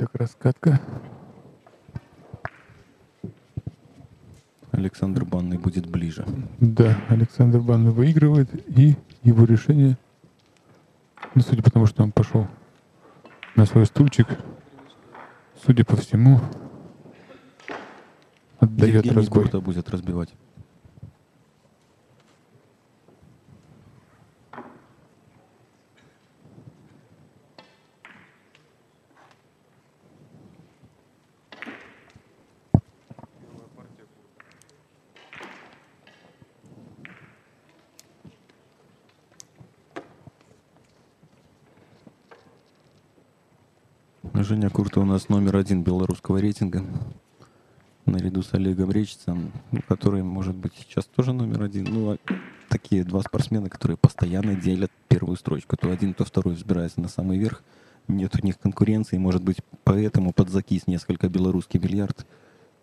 Итак, раскатка. Александр Банный будет ближе. Да, Александр Банный выигрывает, и его решение, ну, судя по тому, что он пошел на свой стульчик, судя по всему, отдает Евгений разбой. Курта будет разбивать. Женя Курта у нас номер белорусского рейтинга. Наряду с Олегом Речицем, который, может быть, сейчас тоже номер один. Ну, а такие два спортсмена, которые постоянно делят первую строчку. То один, то второй взбирается на самый верх. Нет у них конкуренции. Может быть, поэтому под закис несколько белорусский бильярд.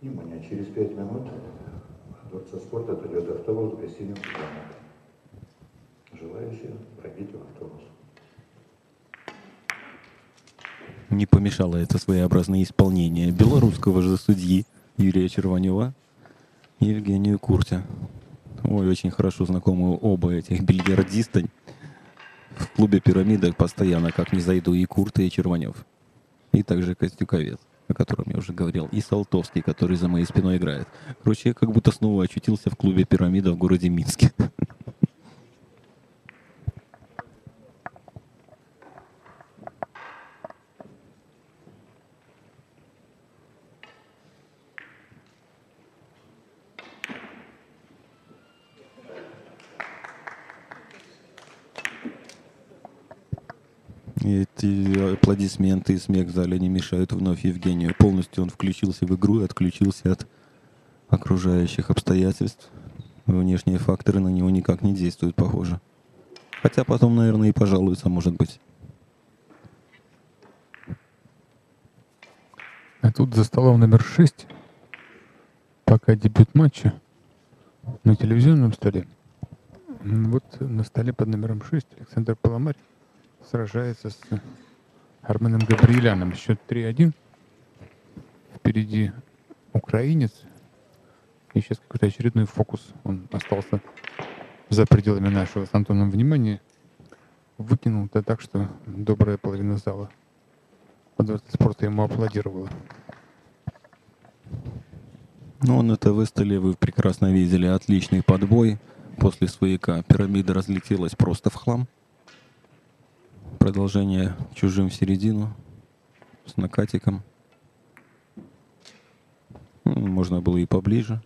Внимание, через пять минут в Дворце спорта отойдет автобус с гостиным программой. Желающие, пройдите в автобус. Не помешало это своеобразное исполнение белорусского же судьи Юрия Черванева и Евгению Курте. Ой, очень хорошо знакомы оба этих бильярдиста. В клубе «Пирамида» постоянно, как не зайду, и Курта, и Черванев. И также Костюковец, о котором я уже говорил. И Салтовский, который за моей спиной играет. Короче, я как будто снова очутился в клубе «Пирамида» в городе Минске. И эти аплодисменты и смех в зале не мешают вновь Евгению. Полностью он включился в игру и отключился от окружающих обстоятельств. Внешние факторы на него никак не действуют, похоже. Хотя потом, наверное, и пожалуются, может быть. А тут за столом номер 6, пока дебют матча, на телевизионном столе, вот на столе под номером 6 Александр Паламарь сражается с Арменом Габриэляном. Счет 3-1. Впереди украинец. И сейчас какой-то очередной фокус. Он остался за пределами нашего с Антоном внимания. Выкинул да так, что добрая половина зала во дворце спорта ему аплодировала. Ну, на ТВ-столе вы прекрасно видели отличный подбой. После свояка пирамида разлетелась просто в хлам. Продолжение чужим в середину с накатиком. М, Можно было и поближе.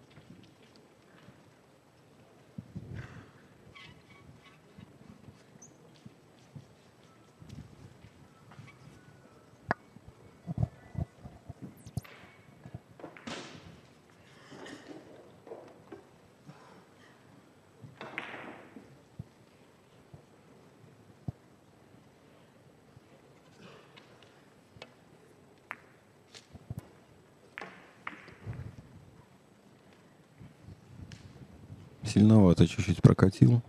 Чуть-чуть прокатил.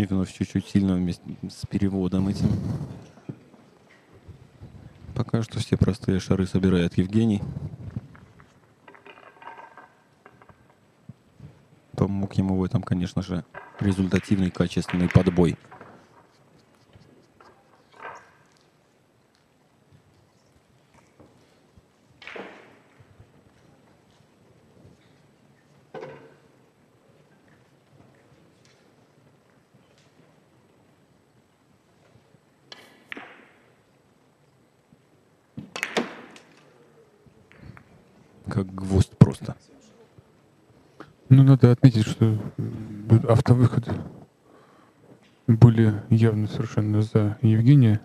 И вновь сильно вместе с переводом этим. Пока что все простые шары собирает Евгений. Помог ему в этом, конечно же, результативный, качественный подбой. Как гвоздь просто. Ну, надо отметить, что м, автовыходы были явно совершенно за Евгения.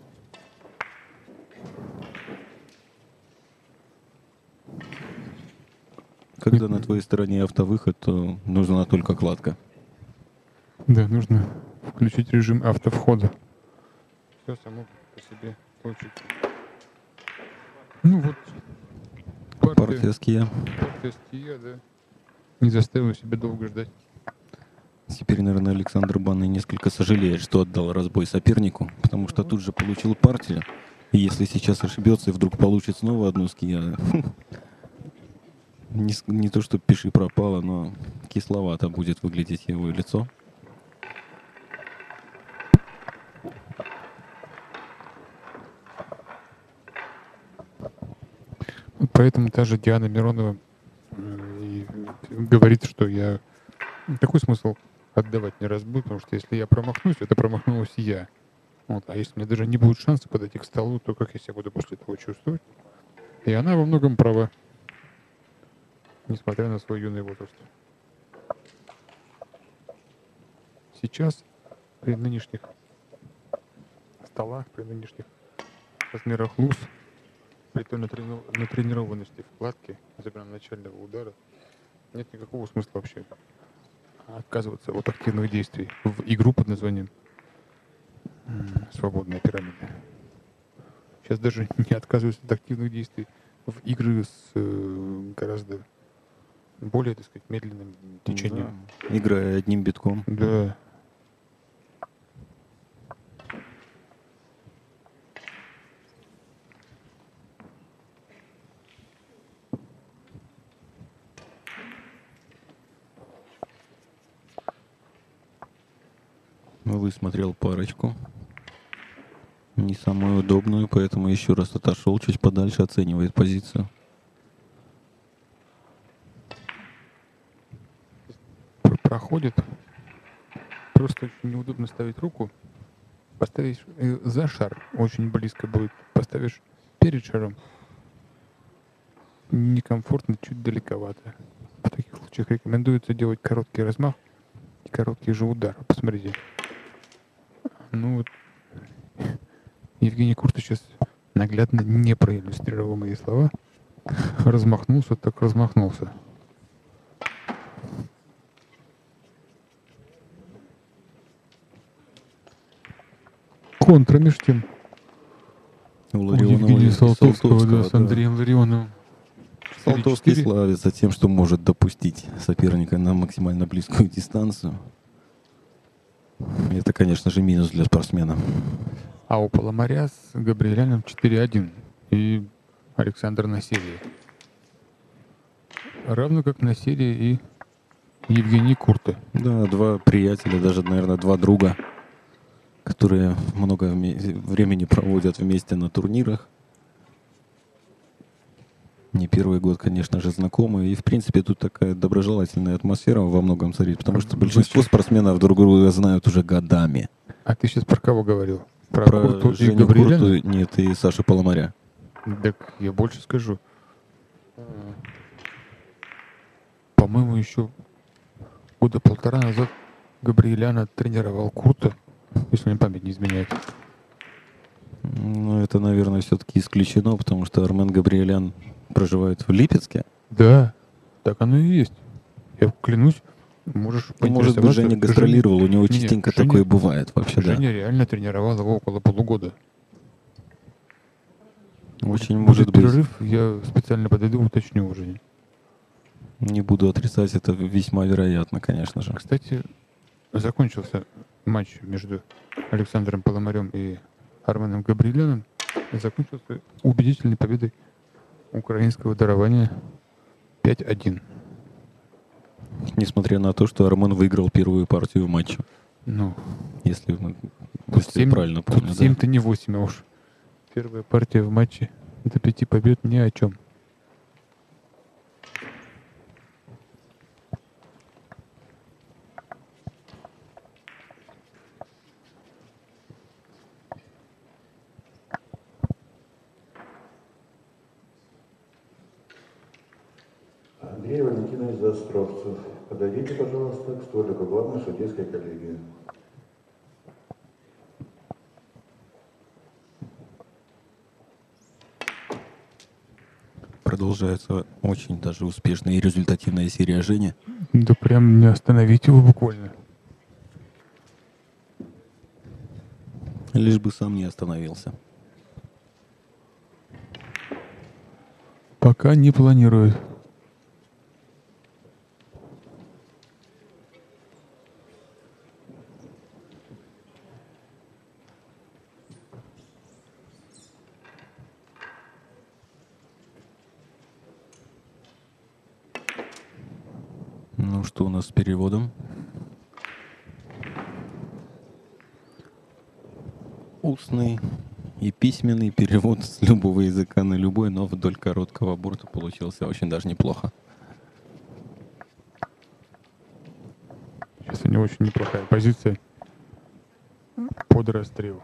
Когда на твоей стороне автовыход, то нужна только кладка. Да, нужно включить режим автовхода. Все само по себе получится. Ну вот, партия, Партия ския. партия стия, да. Не заставила себя долго ждать. Теперь, наверное, Александр Банный несколько сожалеет, что отдал разбой сопернику, потому что тут же получил партию. И если сейчас ошибется и вдруг получит снова одну ския, не, не то что пиши пропало, но кисловато будет выглядеть его лицо. Поэтому та же Диана Миронова говорит, что я... Какой смысл отдавать мне разбой, потому что если я промахнусь, это промахнулась я. Вот. А если мне даже не будет шанса подойти к столу, то как я себя буду после этого чувствовать? И она во многом права, несмотря на свой юный возраст. Сейчас, при нынешних столах, при нынешних размерах луз, при той натрени- натренированности вкладки, особенно начального удара, нет никакого смысла вообще отказываться от активных действий в игру под названием «Свободная пирамида». Сейчас даже не отказываются от активных действий в игры с э, гораздо более, так сказать, медленным течением. Да, Играя одним битком. Да. Высмотрел парочку. Не самую удобную, поэтому еще раз отошел чуть подальше, оценивает позицию. пр- проходит. Просто очень неудобно ставить руку. Поставишь э, за шар, очень близко будет. Поставишь перед шаром, некомфортно, чуть далековато. В таких случаях рекомендуется делать короткий размах и короткий же удар. Посмотрите. Ну вот, Евгений Курта сейчас наглядно не проиллюстрировал мои слова. Размахнулся, так размахнулся. Контра меж тем. У У Евгения и Салтовского, да, с да. Андреем Ларионовым. Салтовский 4-4. славится тем, что может допустить соперника на максимально близкую дистанцию. Конечно же, минус для спортсмена. А у Паломаря с Габриэляном 4-1. И Александр на серии. Равно как на серии и Евгений Курта. Да, два приятеля, даже, наверное, два друга, которые много времени проводят вместе на турнирах. Не первый год, конечно же, знакомы. И, в принципе, тут такая доброжелательная атмосфера во многом царит, потому что большинство спортсменов друг друга знают уже годами. А ты сейчас про кого говорил? Про, Про Курту и Женю Габриэляна? Курту, нет, и Сашу Поломаря. Так я больше скажу. По-моему, еще года полтора назад Габриэляна тренировал Курта, если мне память не изменяет. Ну, это, наверное, все-таки исключено, потому что Армен Габриэлян проживает в Липецке. Да, так оно и есть. Я клянусь, можешь Ну, может быть, Женя гастролировал, у него Не, частенько Женя- такое бывает вообще, Женя, да. Женя реально тренировал его около полугода. Очень Будет может быть. перерыв, я специально подойду, уточню у Жени. Не буду отрицать, это весьма вероятно, конечно же. Кстати, закончился матч между Александром Паломарем и Арменом Габриэляном. Закончился убедительной победой украинского дарования 5-1. Несмотря на то, что Армен выиграл первую партию матча. Ну, Если, мы- если я семь- правильно тут помню. да. 7-то не 8, а уж первая партия в матче до пяти побед ни о чем. Судейской коллегии. продолжается очень даже успешная и результативная серия Жени. Да прям не остановить его буквально. Лишь бы сам не остановился. Пока не планирует. Ну что у нас с переводом? Устный и письменный перевод с любого языка на любой, но вдоль короткого борта получился очень даже неплохо. Сейчас у него очень неплохая позиция под расстрел.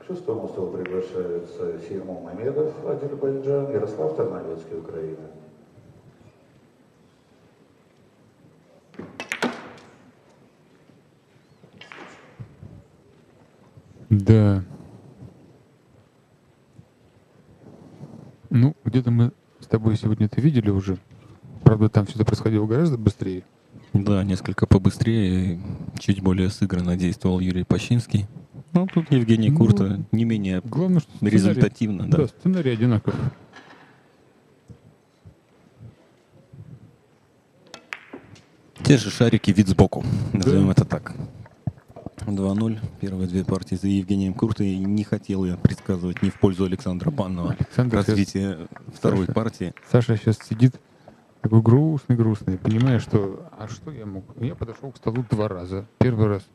К шестому столу приглашается Симон Мамедов, Азербайджан, Ярослав Тарновецкий, Украина. Да. Ну, где-то мы с тобой сегодня это видели уже. Правда, там все это происходило гораздо быстрее. Да, несколько побыстрее, чуть более сыгранно действовал Юрий Пащинский. Ну, тут Евгений Ну, Курта не менее Главное, что сценарий- результативно, да. Да, сценарий одинаков. Те же шарики вид сбоку, назовем это так. 2-0. Первые две партии за Евгением Куртой. Не хотел я предсказывать не в пользу Александра Банного Александр сейчас- развитие второй Саша. партии. Саша сейчас сидит такой грустный-грустный, понимая, что а что я мог? Я подошел к столу два раза. Первый раз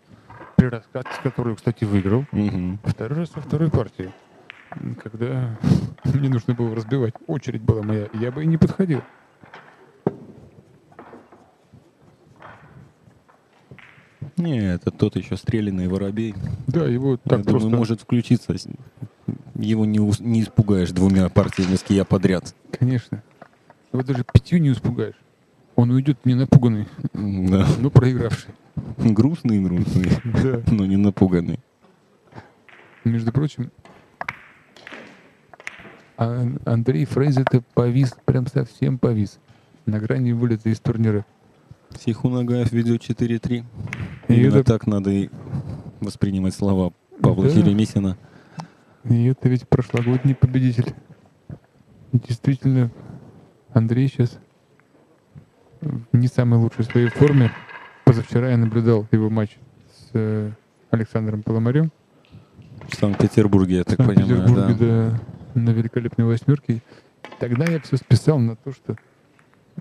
при раскатке, которую, кстати, выиграл. Мгм. Второй раз во второй партии, когда мне нужно было разбивать. Очередь была моя, я бы и не подходил. Не, это тот еще стрелянный воробей. Да, его Я так думаю, просто... может включиться. Его не, ус- не испугаешь двумя партиями с кия подряд. Конечно. Его даже пятью не испугаешь. Он уйдет не напуганный, Да. но проигравший. Грустный, грустный, Да. но не напуганный. Между прочим, а- Андрей Фрейзер-то повис, прям совсем повис. На грани вылета из турнира. Сихунагаев ведет 4-3. И Именно это- так надо и воспринимать слова Павла Да. Херемесина. И это ведь прошлогодний победитель. Действительно, Андрей сейчас в не самой лучшей своей форме. Позавчера я наблюдал его матч с э, Александром Поломарем. В Санкт-Петербурге, я в так понимаю, Санкт-Петербурге, да. да, на великолепной восьмерке. Тогда я все списал на то, что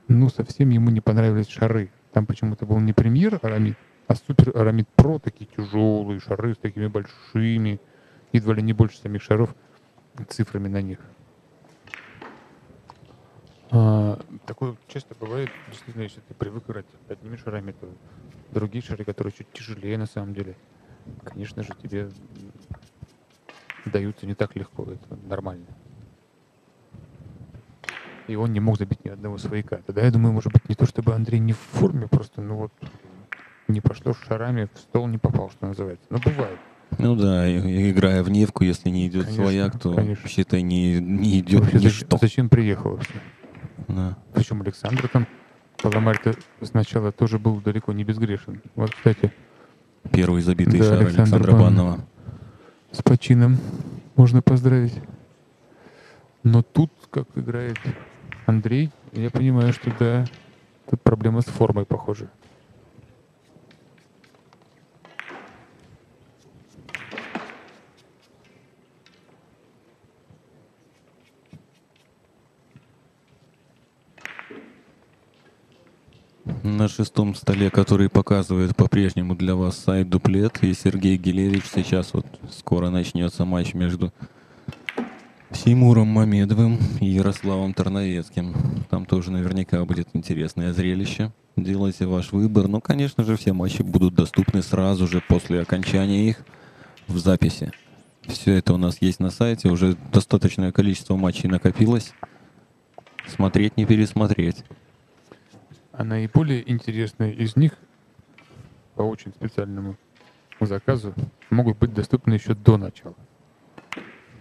ну совсем ему не понравились шары. Там почему-то был не премьер Арамид, а супер Арамид Про, такие тяжелые шары с такими большими, едва ли не больше самих шаров, цифрами на них. А, такое часто бывает, действительно, если ты привык играть одними шарами, то другие шары, которые чуть тяжелее на самом деле, конечно же, тебе даются не так легко, это нормально. И он не мог забить ни одного свояка. Тогда я думаю, может быть, не то чтобы Андрей не в форме, просто, ну вот, не пошло шарами, в стол не попал, что называется. Но бывает. Ну да, играя в Невку, если не идет Конечно, свояк, то конечно. считай, не, не идет Вообще, зачем, ничто. зачем приехал вообще? Да. Причем Александр там, Паламарь-то сначала тоже был далеко не безгрешен. Вот, кстати, Первый забитый Да, шар Александр Александра Баннов. Баннова. с почином можно поздравить. Но тут, как играет Андрей, я понимаю, что да, тут проблема с формой, похоже. На шестом столе, который показывает по-прежнему для вас сайт Дуплет, и Сергей Гилевич сейчас вот скоро начнется матч между Тимуром Мамедовым и Ярославом Тарновецким. Там тоже наверняка будет интересное зрелище. Делайте ваш выбор. Ну, конечно же, все матчи будут доступны сразу же после окончания их в записи. Все это у нас есть на сайте. Уже достаточное количество матчей накопилось. Смотреть, не пересмотреть. А наиболее интересные из них по очень специальному заказу могут быть доступны еще до начала.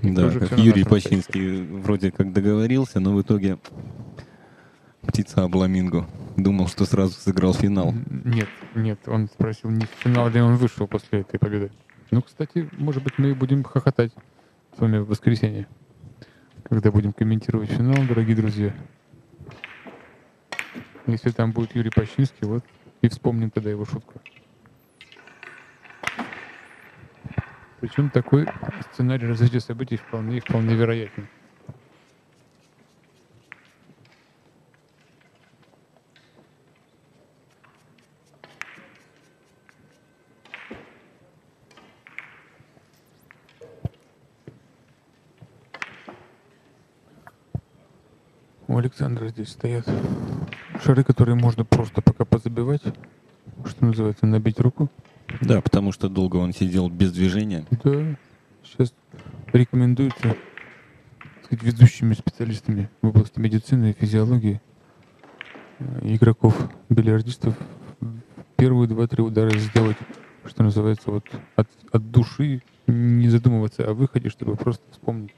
Да, как Юрий. Пачинский вроде как договорился, но в итоге птица обламинго. Думал, что сразу сыграл финал. Нет, нет, он спросил, не в финал ли он вышел после этой победы. Ну, кстати, может быть, мы и будем хохотать с вами в воскресенье, когда будем комментировать финал, дорогие друзья. Если там будет Юрий Пащинский, вот и вспомним тогда его шутку. Причем такой сценарий развития событий вполне, вполне вероятен. У Александра здесь стоят шары, которые можно просто пока позабивать, что называется, набить руку. Да, потому что долго он сидел без движения. Да, сейчас рекомендуется сказать, ведущими специалистами в области медицины и физиологии э, игроков, бильярдистов первые два-три удара сделать, что называется, вот от, от души, не задумываться о выходе, чтобы просто вспомнить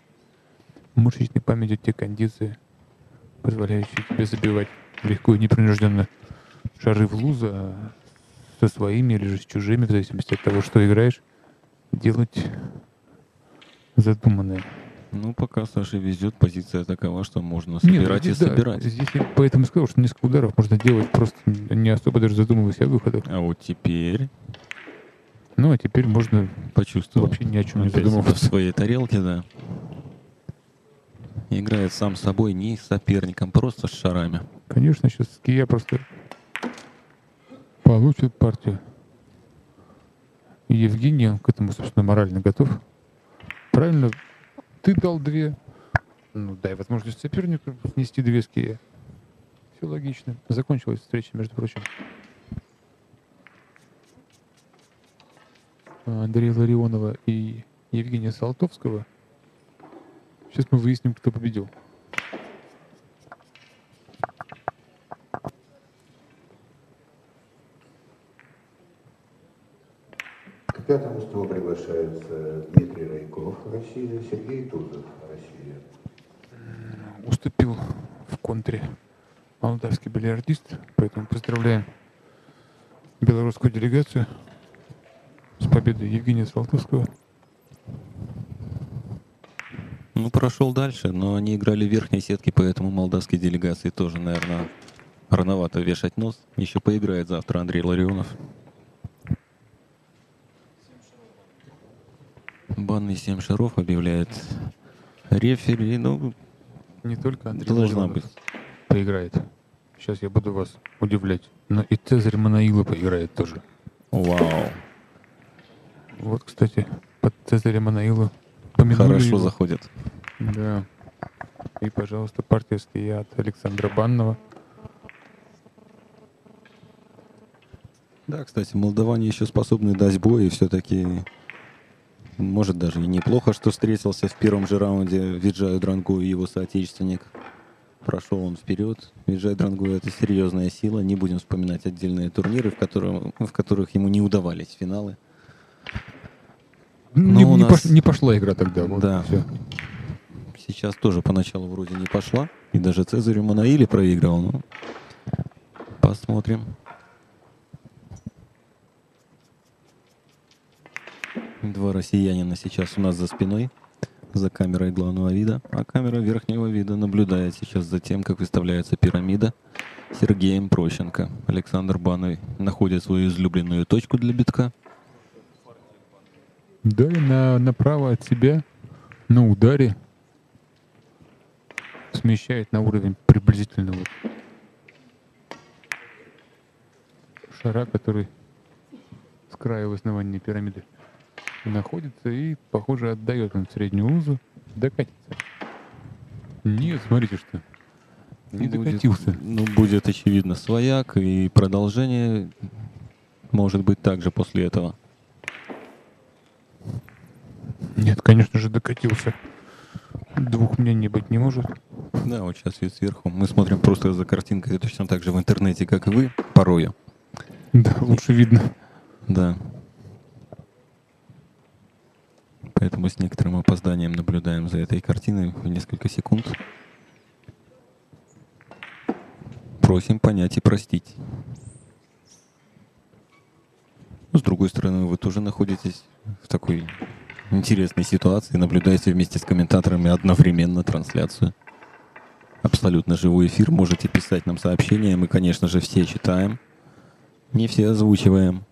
мышечной памяти те кондиции, позволяющие тебе забивать легко и непринужденно шары в луза, со своими или же с чужими, в зависимости от того, что играешь, делать задуманное. Ну, пока Саше везет, позиция такова, что можно Нет, собирать здесь, и да, собирать. здесь я поэтому сказал, что несколько ударов можно делать просто не особо даже задумываясь о выходах. А вот теперь Ну, а теперь можно почувствовал. вообще ни о чем не Опять в задумываться. своей тарелке, да. Играет сам с собой, не с соперником, просто с шарами. Конечно, сейчас Кия просто получит партию. И Евгений, он к этому, собственно, морально готов. Правильно, ты дал две. Ну, дай возможность сопернику снести две с Кия. Все логично. Закончилась встреча, между прочим. Андрея Ларионова и Евгения Салтовского. Сейчас мы выясним, кто победил. Пятому столу приглашаются Дмитрий Райков, Россия, Сергей Тузов, Россия. уступил в контре молдавский бильярдист, поэтому поздравляем белорусскую делегацию с победой Евгения Салтовского. Ну, прошел дальше, но они играли в верхней сетке, поэтому молдавской делегации тоже, наверное, рановато вешать нос. Еще поиграет завтра Андрей Ларионов. Банный 7 шаров объявляет рефери. Ну, Не только Андрей Должна быть. поиграет. Сейчас я буду вас удивлять. Но и Цезарь Манаила поиграет тоже. вау. Вот, кстати, под Цезаря Манаила помянули Хорошо его. заходит. Да. И, пожалуйста, партия стоят Александра Банного. Да, кстати, молдаване еще способны дать бой, и все-таки, может, даже и неплохо, что встретился в первом же раунде Виджаю Дрангу и его соотечественник. Прошел он вперед. Виджай Дрангу — это серьезная сила. Не будем вспоминать отдельные турниры, в, котором, в которых ему не удавались финалы. Не, у не нас- пош- не пошла игра тогда. Вот Да. всё. Сейчас тоже поначалу вроде не пошла. И даже Цезарю Манаили проиграл. Ну, посмотрим. Два россиянина сейчас у нас за спиной, за камерой главного вида, а камера верхнего вида наблюдает сейчас за тем, как выставляется пирамида Сергеем Прощенко. Александр Бановый находит свою излюбленную точку для битка. Да, и на, направо от себя, на ударе, смещает на уровень приблизительно вот шара, который с края в основании пирамиды находится и, похоже, отдает он среднюю узу, докатится. Нет, смотрите что. Не Будет- докатился. Ну, будет, очевидно, свояк, и продолжение может быть также после этого. Нет, конечно же, докатился. Двух мнений быть не может. Да, вот сейчас вид сверху. Мы смотрим просто за картинкой точно так же в интернете, как и вы, порою. Да, лучше видно. Да. Поэтому с некоторым опозданием наблюдаем за этой картиной в несколько секунд. Просим понять и простить. С другой стороны, вы тоже находитесь в такой интересной ситуации, наблюдаете вместе с комментаторами одновременно трансляцию. Абсолютно живой эфир, можете писать нам сообщения, мы, конечно же, все читаем, не все озвучиваем.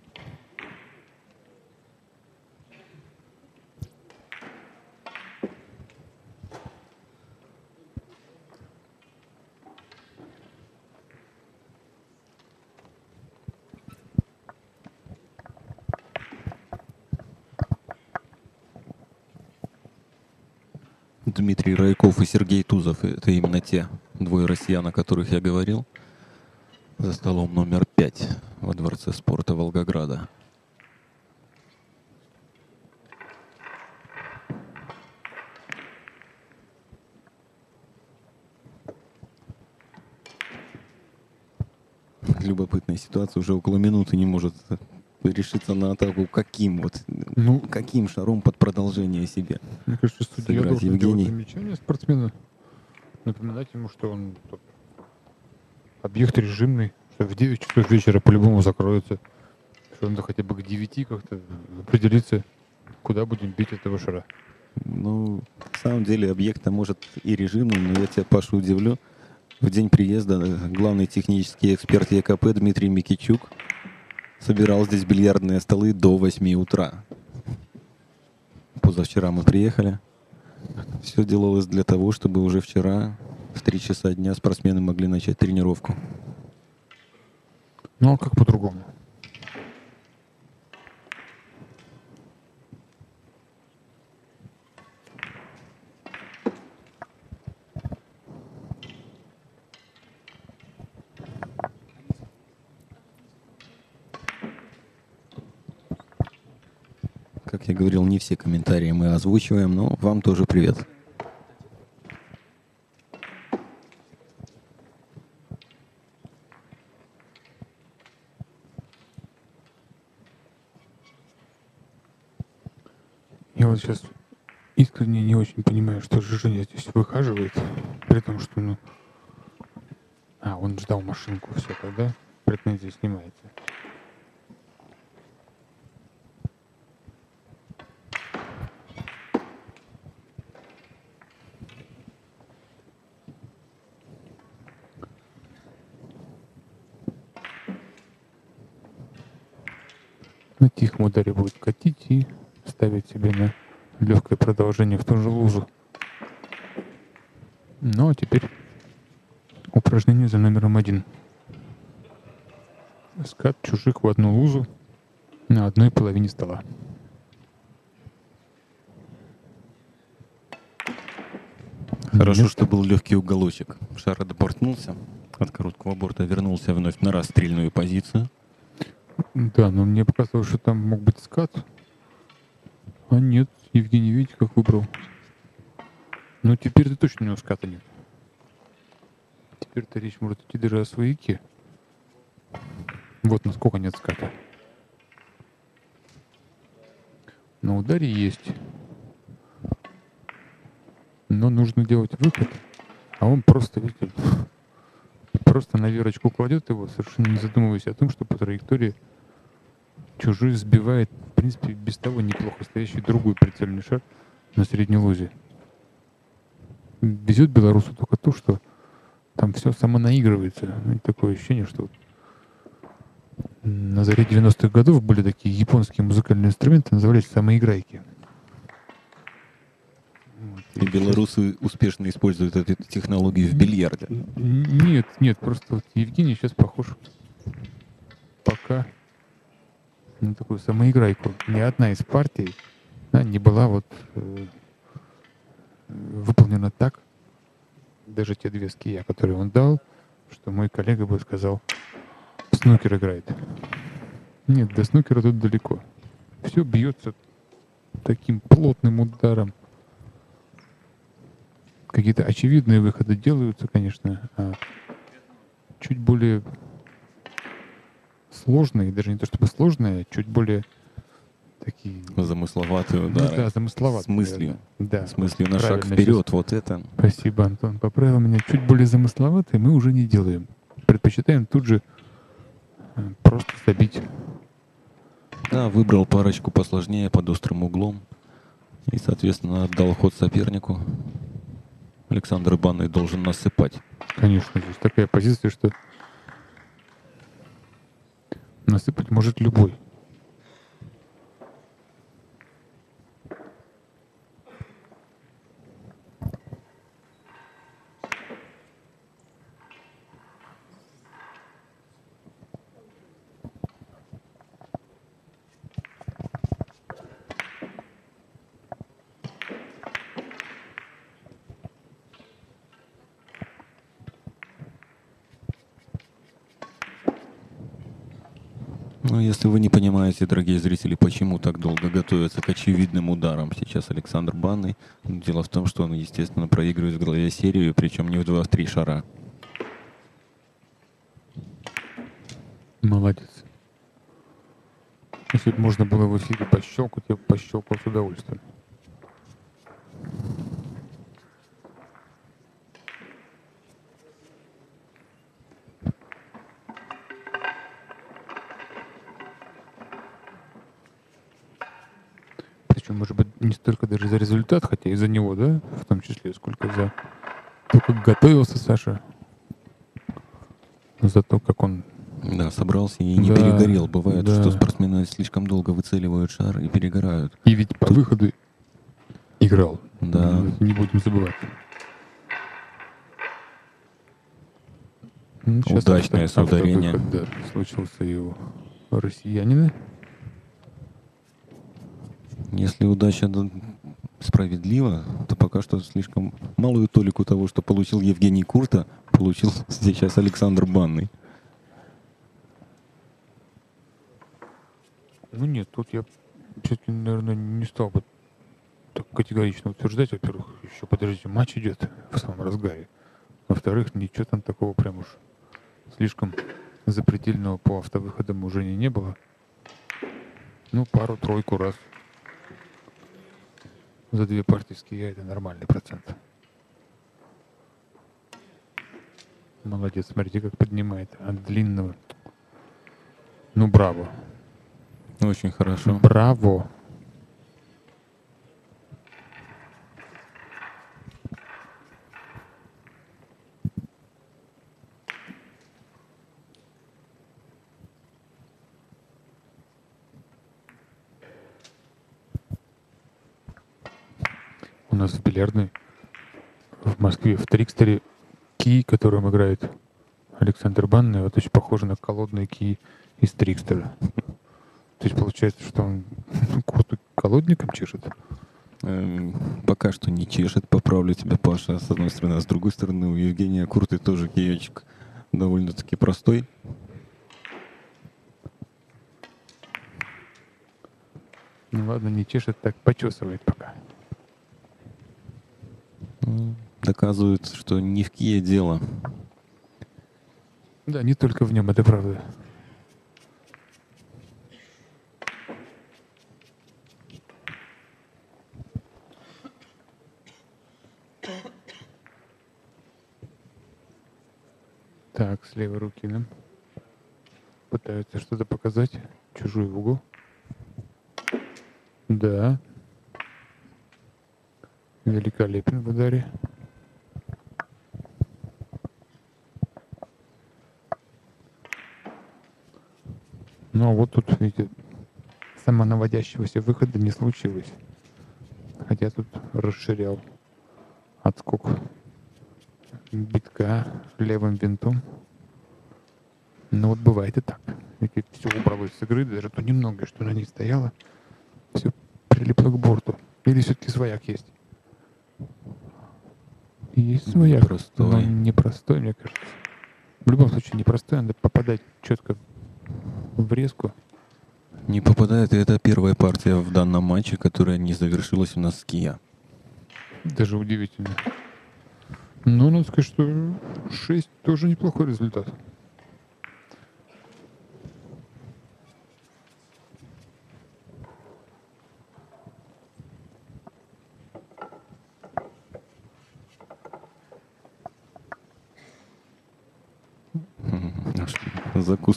Дмитрий Райков и Сергей Тузов. Это именно те двое россиян, о которых я говорил. За столом номер пять во Дворце спорта Волгограда. Любопытная ситуация. Уже около минуты не может решиться на атаку. Каким вот, ну, каким шаром под продолжение себе? Мне кажется, судья должен Евгений. делать замечание спортсмена. Напоминать ему, что он объект режимный, что в 9 часов вечера по-любому закроется. Что надо хотя бы к 9 как-то определиться, куда будем бить этого шара. Ну, на самом деле объект может и режимный, но я тебя, Паша, удивлю. В день приезда главный технический эксперт ЕКП Дмитрий Микичук собирал здесь бильярдные столы до 8 утра. Позавчера мы приехали. Все делалось для того, чтобы уже вчера в 3 часа дня спортсмены могли начать тренировку. Ну а как по-другому? Я говорил, не все комментарии мы озвучиваем, но вам тоже привет. Я вот сейчас искренне не очень понимаю, что же Женя здесь выхаживает, при том, что, ну... А, он ждал машинку, все, тогда претензия снимается. На тихом ударе будет катить и ставить себе на легкое продолжение в ту же лужу. Ну а теперь упражнение за номером один. Скат чужих в одну лузу на одной половине стола. Хорошо, Нет. что был легкий уголочек. Шар отбортнулся от короткого борта, вернулся вновь на расстрельную позицию. Да, но мне показалось, что там мог быть скат. А нет, Евгений, видите, как выбрал. Ну, теперь-то точно у него ската нет. Теперь-то речь может идти даже о свояке. Вот насколько нет ската. На ударе есть. Но нужно делать выход. А он просто, видите, просто на верочку кладет его, совершенно не задумываясь о том, что по траектории чужой сбивает, в принципе, без того неплохо стоящий другой прицельный шар на средней лозе. Везет белорусу только то, что там все само наигрывается. Такое ощущение, что на заре 90-х годов были такие японские музыкальные инструменты, назывались самоиграйки. И белорусы успешно используют эту технологию в бильярде. Нет, нет, просто вот Евгений сейчас похож пока на такую самоиграйку. Ни одна из партий да, не была вот э, выполнена так, даже те две ския, которые он дал, что мой коллега бы сказал, снукер играет. Нет, до снукера тут далеко. Все бьется таким плотным ударом. Какие-то очевидные выходы делаются, конечно, а чуть более сложные, даже не то чтобы сложные, а чуть более такие... Замысловатые Ну удары. да, замысловатые. С мыслью. Да. С мыслью на шаг вперед. Вот это. Спасибо, Антон. Поправил меня. Чуть более замысловатые мы уже не делаем. Предпочитаем тут же э, просто забить. Да, выбрал парочку посложнее под острым углом. И, соответственно, отдал ход сопернику. Александр Банный должен насыпать. Конечно, здесь такая позиция, что насыпать может любой. Ну, если вы не понимаете, дорогие зрители, почему так долго готовится к очевидным ударам сейчас Александр Банный, дело в том, что он, естественно, проигрывает в голове серию, причем не в два, а в три шара. Молодец. Если бы можно было в эфире пощелкать, я бы пощелкал с удовольствием. За результат, хотя и за него, да, в том числе, сколько за то, как готовился Саша, за то, как он Да, собрался и не Да, перегорел. Бывает, да. что спортсмены слишком долго выцеливают шар и перегорают. И ведь по выходу играл. Да. Не будем забывать. Ну, Удачное авто- соударение. автовыход, да, случился и у россиянина. Если удача да, справедлива, то пока что слишком малую толику того, что получил Евгений Курта, получил сейчас Александр Банный. Ну нет, тут я все-таки, наверное, не стал бы так категорично утверждать. Во-первых, еще, подождите, матч идет в самом разгаре. Во-вторых, ничего там такого прям уж слишком запредельного по автовыходам уже не, не было. Ну, пару-тройку раз. За две партийские я это нормальный процент. Молодец, смотрите, как поднимает от длинного. Ну, браво. Очень хорошо. Браво. У нас в бильярдной в Москве в Трикстере кий, которым играет Александр Банный, вот очень похоже на колодные кии из Трикстера. То есть получается, что он курту колодником чешет. Эм, Пока что не чешет, поправлю тебя, Паша, с одной стороны. А с другой стороны, у Евгения Курты тоже киечек довольно-таки простой. Ну ладно, не чешет, так почесывает пока. М, Доказывает, что не в кие дело. Да, не только в нем, это правда. Так, с левой руки нам пытаются что-то показать. Чужой в угол. Да. Великолепен в ударе. Но вот тут, видите, самонаводящегося выхода не случилось. Хотя тут расширял отскок битка левым винтом. Но вот бывает и так. все убралось с игры, даже то немногое, что на ней стояло, все прилипло к борту. Или все-таки свояк есть? Есть свояк, Непростой. но непростой, мне кажется. В любом случае непростой, надо попадать четко в резку. Не попадает, и это первая партия в данном матче, которая не завершилась у нас с Кия. Даже удивительно. Ну, надо сказать, что 6 тоже неплохой результат.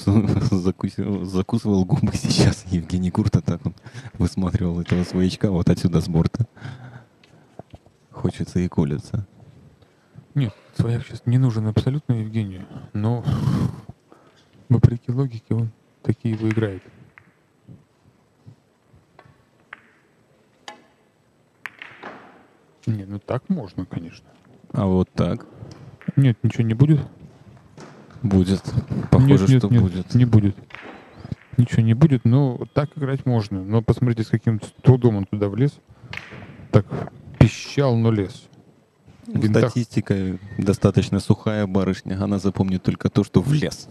Закусывал, закусывал, закусывал губы сейчас Евгений Курта, так он высматривал этого своячка вот отсюда с борта. Хочется и колется. Нет, свояк сейчас не нужен абсолютно Евгению, но вопреки логике он такие выиграет. Не, ну так можно, конечно. А вот так Нет, ничего не будет. Будет. Похоже, нет, нет, что нет, будет. Не будет. Ничего не будет, но так играть можно. Но посмотрите, с каким трудом он туда влез. Так пищал, но лез. Винтах- Статистика достаточно сухая барышня. Она запомнит только то, что влез.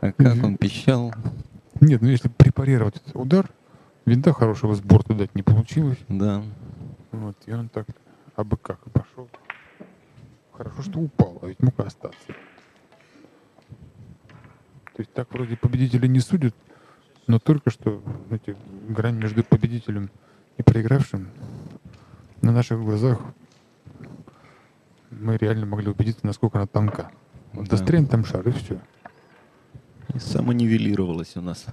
А как Мгм. он пищал, Нет, ну если препарировать этот удар, винта хорошего с борта дать не получилось. да. Вот, и он так абы как и пошел. Хорошо, что упал, а ведь мог остаться. То есть так вроде победителя не судят, но только что знаете, грань между победителем и проигравшим на наших глазах мы реально могли убедиться, насколько она тонка. Вот Да. Дострянь там шар, и все. И самонивелировалась у нас.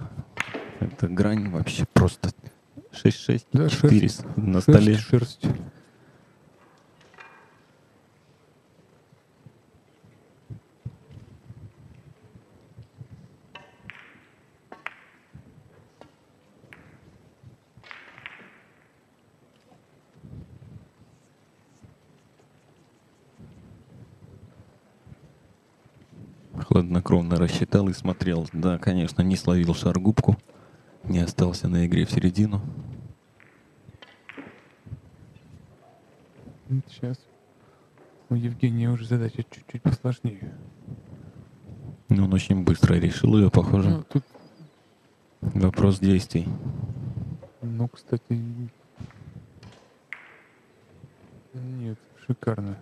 Эта грань вообще просто 6-6, Да, 4 шерсть. на столе. Шерсть. Хладнокровно рассчитал и смотрел. Да, конечно, не словил шар губку. Не остался на игре в середину. Сейчас. У Евгения уже задача чуть-чуть посложнее. Но он очень быстро решил ее, похоже. Ну, тут, Вопрос действий. ну, кстати, нет, шикарно.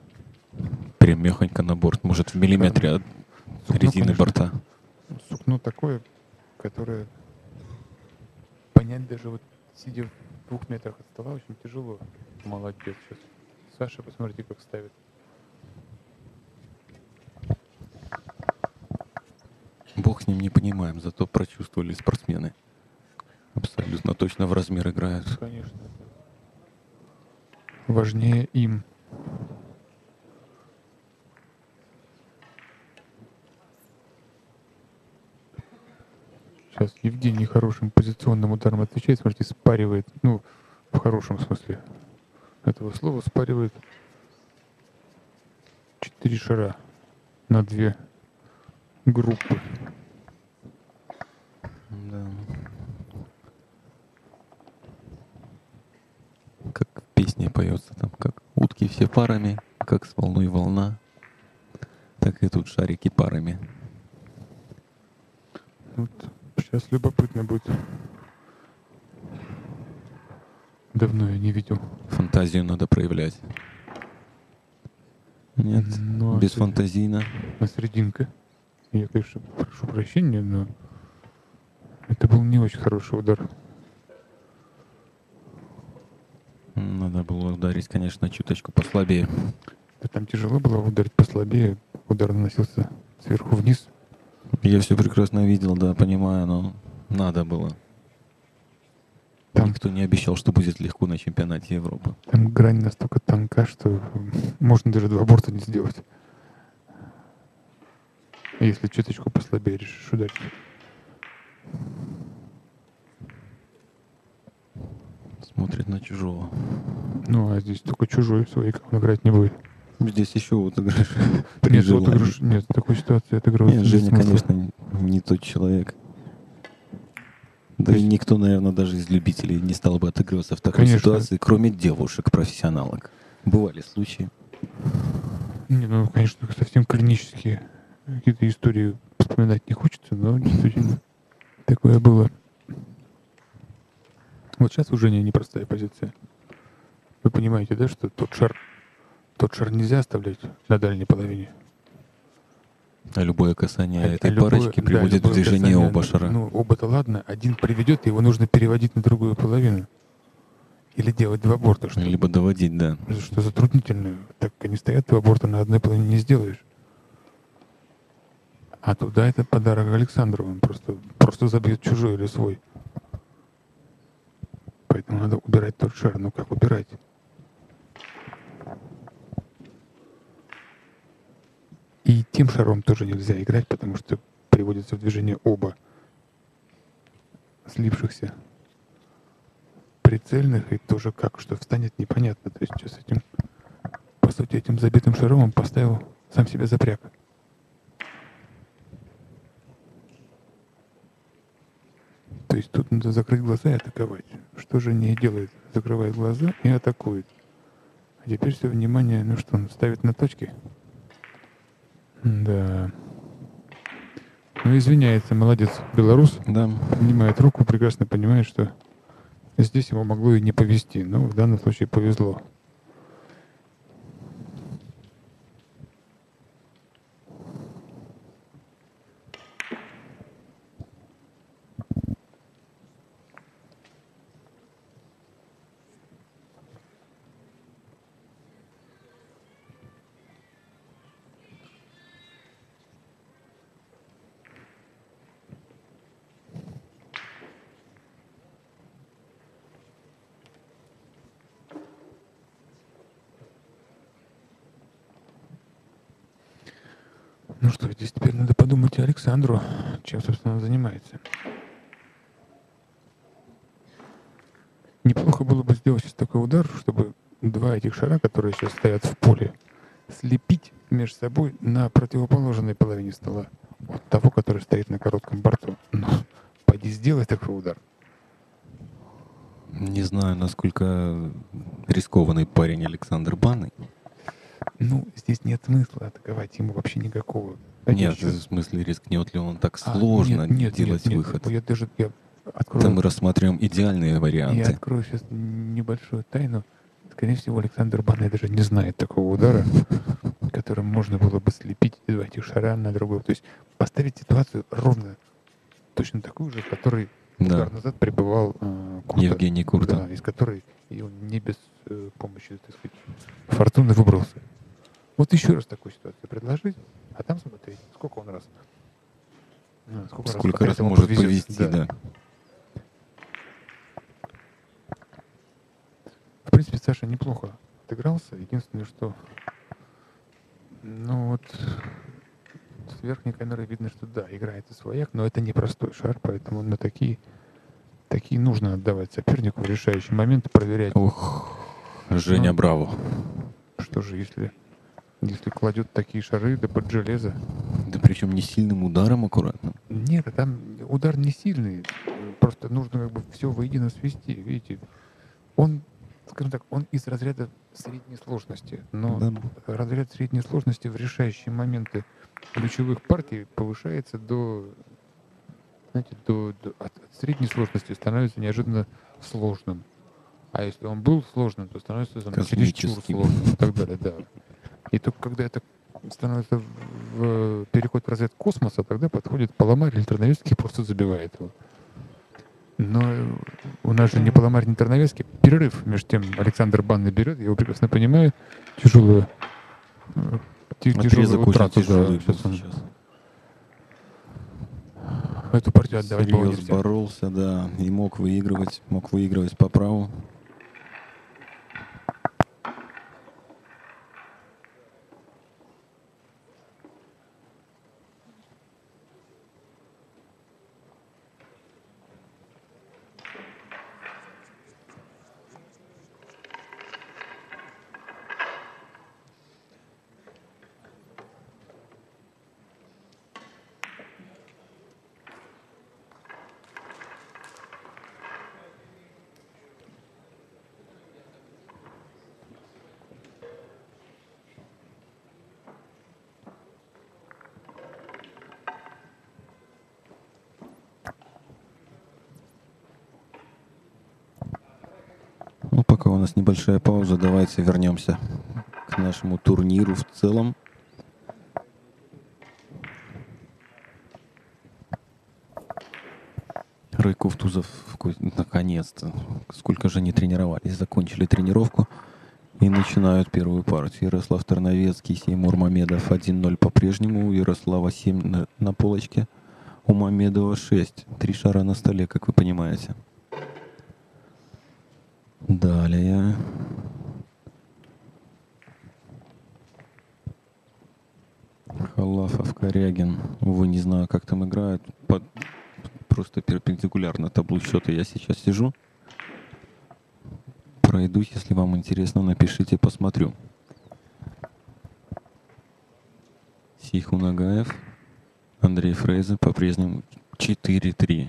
Прямехонько на борт. Может, в миллиметре от Сукно, резины конечно, борта. Сукно такое, которое понять даже вот сидя в двух метрах от стола очень тяжело. Молодец сейчас. Саша, посмотрите, как ставит. Бог с ним не понимаем, зато прочувствовали спортсмены. Абсолютно точно в размер играют. Конечно. Важнее им. Сейчас Евгений хорошим позиционным ударом отвечает. Смотрите, спаривает. Ну, в хорошем смысле этого слова спаривает четыре шара на две группы. Да. Как в песне поется там, как утки все парами, как с волной волна, так и тут шарики парами. Вот сейчас любопытно будет. Давно я не видел. Фантазию надо проявлять. Нет, Ну, а без ты- фантазийно. на серединка. Я, конечно, прошу прощения, но это был не очень хороший удар. Надо было ударить, конечно, чуточку послабее. Да там тяжело было ударить послабее. Удар наносился сверху вниз. Я все прекрасно видел, да, понимаю, но надо было. Там, Никто не обещал, что будет легко на чемпионате Европы. там грань настолько тонка, что можно даже два борта не сделать. Если чуточку послабее решишь ударить. Смотрит на чужого. Ну, а здесь только чужой он играть не будет. Здесь еще вот играешь. Нет, вот игру- нет, в такой ситуации отыгрывать Нет, Женя, конечно, не тот человек. Да и никто, наверное, даже из любителей не стал бы отыгрываться в такой Конечно. ситуации, кроме девушек-профессионалок. Бывали случаи. Не, ну, конечно, совсем клинические какие-то истории вспоминать не хочется, но действительно такое было. Вот сейчас уже не непростая позиция. Вы понимаете, да, что тот шар, тот шар нельзя оставлять на дальней половине. А любое касание А- этой любое- парочки да, приводит в любое движение касание, оба шара. Ну, оба-то ладно, один приведет, его нужно переводить на другую половину. Или делать два борта, что, Либо доводить, да. что затруднительно. Так они стоят, два борта на одной половине не сделаешь. А туда это подарок Александру. Он просто, просто забьет чужой или свой. Поэтому надо убирать тот шар. Ну как убирать? Тем шаром тоже нельзя играть, потому что приводится в движение оба слившихся прицельных, и тоже как что встанет, непонятно. То есть что с этим, по сути, этим забитым шаром он поставил сам себя запряг. То есть тут надо закрыть глаза и атаковать. Что же не делает? Закрывает глаза и атакует. А теперь все внимание, ну что, он ставит на точки? Да. Ну, извиняется, молодец, белорус. Да. Поднимает руку, прекрасно понимает, что здесь ему могло и не повезти. Но в данном случае повезло. Александру, чем, собственно, он занимается. Неплохо было бы сделать сейчас такой удар, чтобы два этих шара, которые сейчас стоят в поле, слепить между собой на противоположной половине стола от того, который стоит на коротком борту. Но пойди сделай такой удар. Не знаю, насколько рискованный парень Александр Банный. Здесь нет смысла атаковать ему вообще никакого. Нет, Конечно. в смысле, рискнет ли он так А, сложно нет, нет, делать нет, нет. выход? Я даже я открою, Это мы рассматриваем идеальные я варианты. открою сейчас небольшую тайну. Скорее всего, Александр Банный даже не знает такого удара, которым можно было бы слепить два этих шара на другой. То есть поставить ситуацию ровно точно такую же, в которой Да. удар назад пребывал э, Курта. Евгений Курта. Да, из которой и он не без э, помощи, так сказать, фортуны выбрался. Вот еще раз такую ситуацию предложить, а там смотреть, сколько он раз. ну, Сколько подряд раз ему может повезет. повести, да. В принципе, Саша неплохо отыгрался. Единственное, что ну вот с верхней камеры видно, что да, играет и свояк, но это непростой шар, поэтому на такие такие нужно отдавать сопернику в решающий момент, проверять, Ох, Женя Ну. Браво. что же, если если кладет такие шары, да под железо. Да причем не сильным ударом аккуратно. Нет, а там удар не сильный. Просто нужно как бы все воедино свести. Видите, он, скажем так, он из разряда средней сложности. Но Да. разряд средней сложности в решающие моменты ключевых партий повышается до, знаете, до, до- от, от средней сложности становится неожиданно сложным. А если он был сложным, то становится там, чересчур сложным и так далее, да. И только когда это становится в, переход в разряд космоса, тогда подходит Паламарь или Терновецкий и просто забивает его. Но у нас же не Паламарь, не Терновецкий. Перерыв, между тем Александр Банный берет, я его прекрасно понимаю, тяжелую, э, тяжелую утрату, да, сейчас он сейчас. Эту партию отдавать было нельзя. боролся, да, и мог выигрывать, мог выигрывать по праву. Ну, пока у нас небольшая пауза, давайте вернемся к нашему турниру в целом. Райков Тузов, наконец-то, сколько же не тренировались, закончили тренировку И начинают первую партию. Ярослав Тарновецкий, Сеймур Мамедов 1-0 по-прежнему. Ярослава 7 на, на полочке. У Мамедова 6. Три шара на столе, как вы понимаете. Далее. Халафов, Корягин. Увы, не знаю, как там играют. Под... Просто перпендикулярно таблу счета я сейчас сижу. Пройдусь, если вам интересно, напишите, посмотрю. Сиху Нагаев, Андрей Фрейзе по-прежнему 4-3.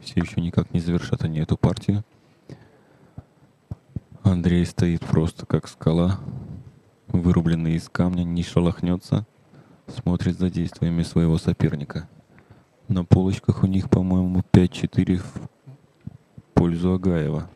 Все еще никак не завершат они эту партию. Андрей стоит просто как скала, вырубленный из камня, не шелохнется, смотрит за действиями своего соперника. На полочках у них, по-моему, 5-4 в пользу Агаева.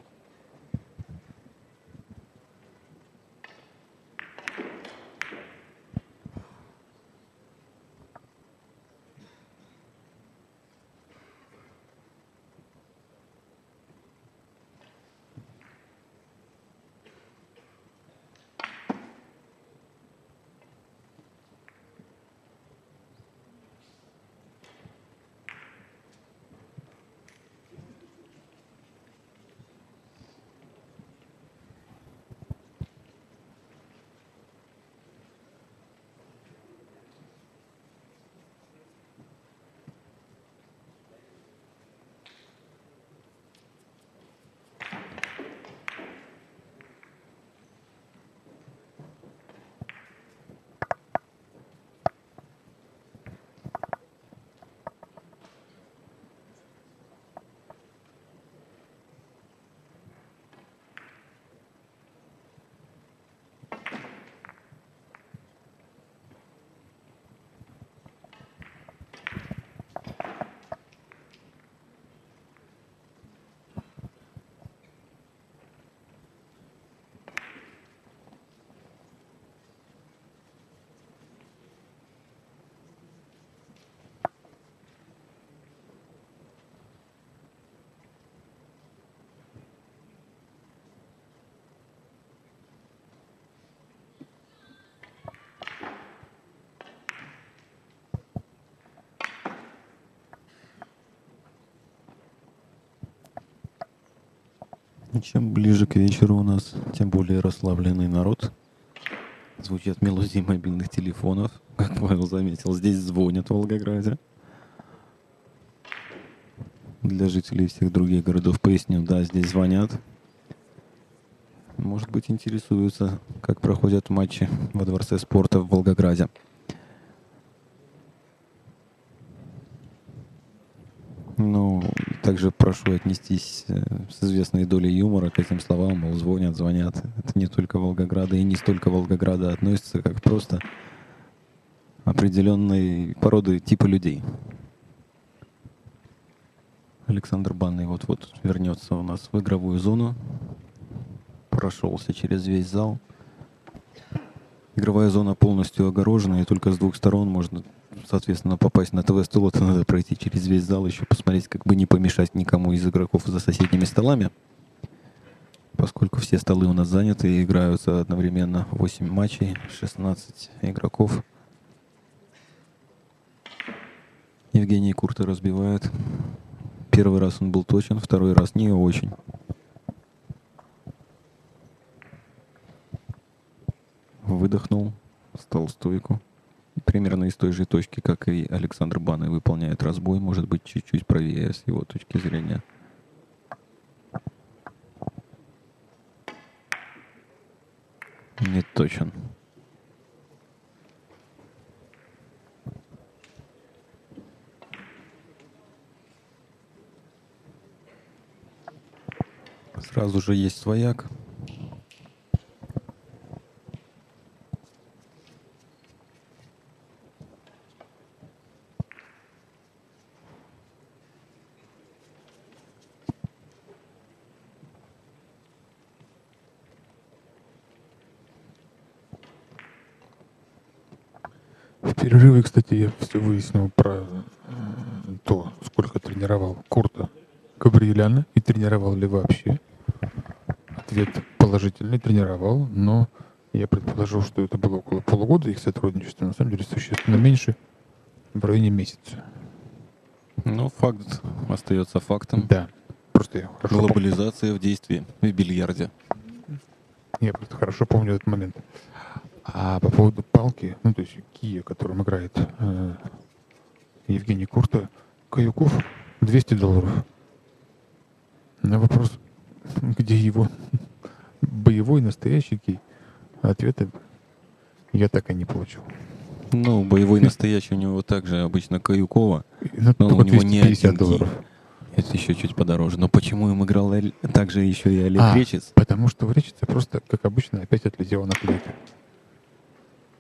И чем ближе к вечеру у нас, тем более расслабленный народ. Звучат мелодии мобильных телефонов. Как Павел заметил, здесь звонят в Волгограде. Для жителей всех других городов поясню, да, здесь звонят. Может быть, интересуются, как проходят матчи во Дворце спорта в Волгограде. Ну, также прошу отнестись э, с известной долей юмора к этим словам, мол, звонят, звонят. Это не только Волгограда и не столько Волгограда относится, как просто определенной породы типа людей. Александр Банный вот-вот вернется у нас в игровую зону. Прошелся через весь зал. Игровая зона полностью огорожена, и только с двух сторон можно соответственно, попасть на ТВ-стол, это надо пройти через весь зал, еще посмотреть, как бы не помешать никому из игроков за соседними столами. Поскольку все столы у нас заняты играются одновременно 8 матчей, 16 игроков. Евгений Курта разбивает. Первый раз он был точен, второй раз не очень. Выдохнул, стал стойку примерно из той же точки, как и Александр Банный выполняет разбой, может быть, чуть-чуть правее с его точки зрения. Не точен. Сразу же есть свояк. Перерыве, кстати, я все выяснил про то, сколько тренировал Курта Габриэляна и тренировал ли вообще. Ответ положительный. тренировал, но я предположил, что это было около полугода их сотрудничества. На самом деле существенно меньше, в районе месяца. Ну, факт остается фактом. Да. Просто я хорошо, Глобализация в действии в бильярде. я просто хорошо помню этот момент. А по поводу палки, ну то есть кия, которым играет э, Евгений Курта, Каюков 200 долларов. На вопрос, где его боевой настоящий кий, ответа я так и не получил. Ну, боевой настоящий у него также обычно Каюкова. Ну, Но только у него не 250 один долларов. кий. Это еще чуть подороже. Но почему им играл также еще и Олег А. Речиц? Потому что в речице просто, как обычно, опять отлетела наклейка.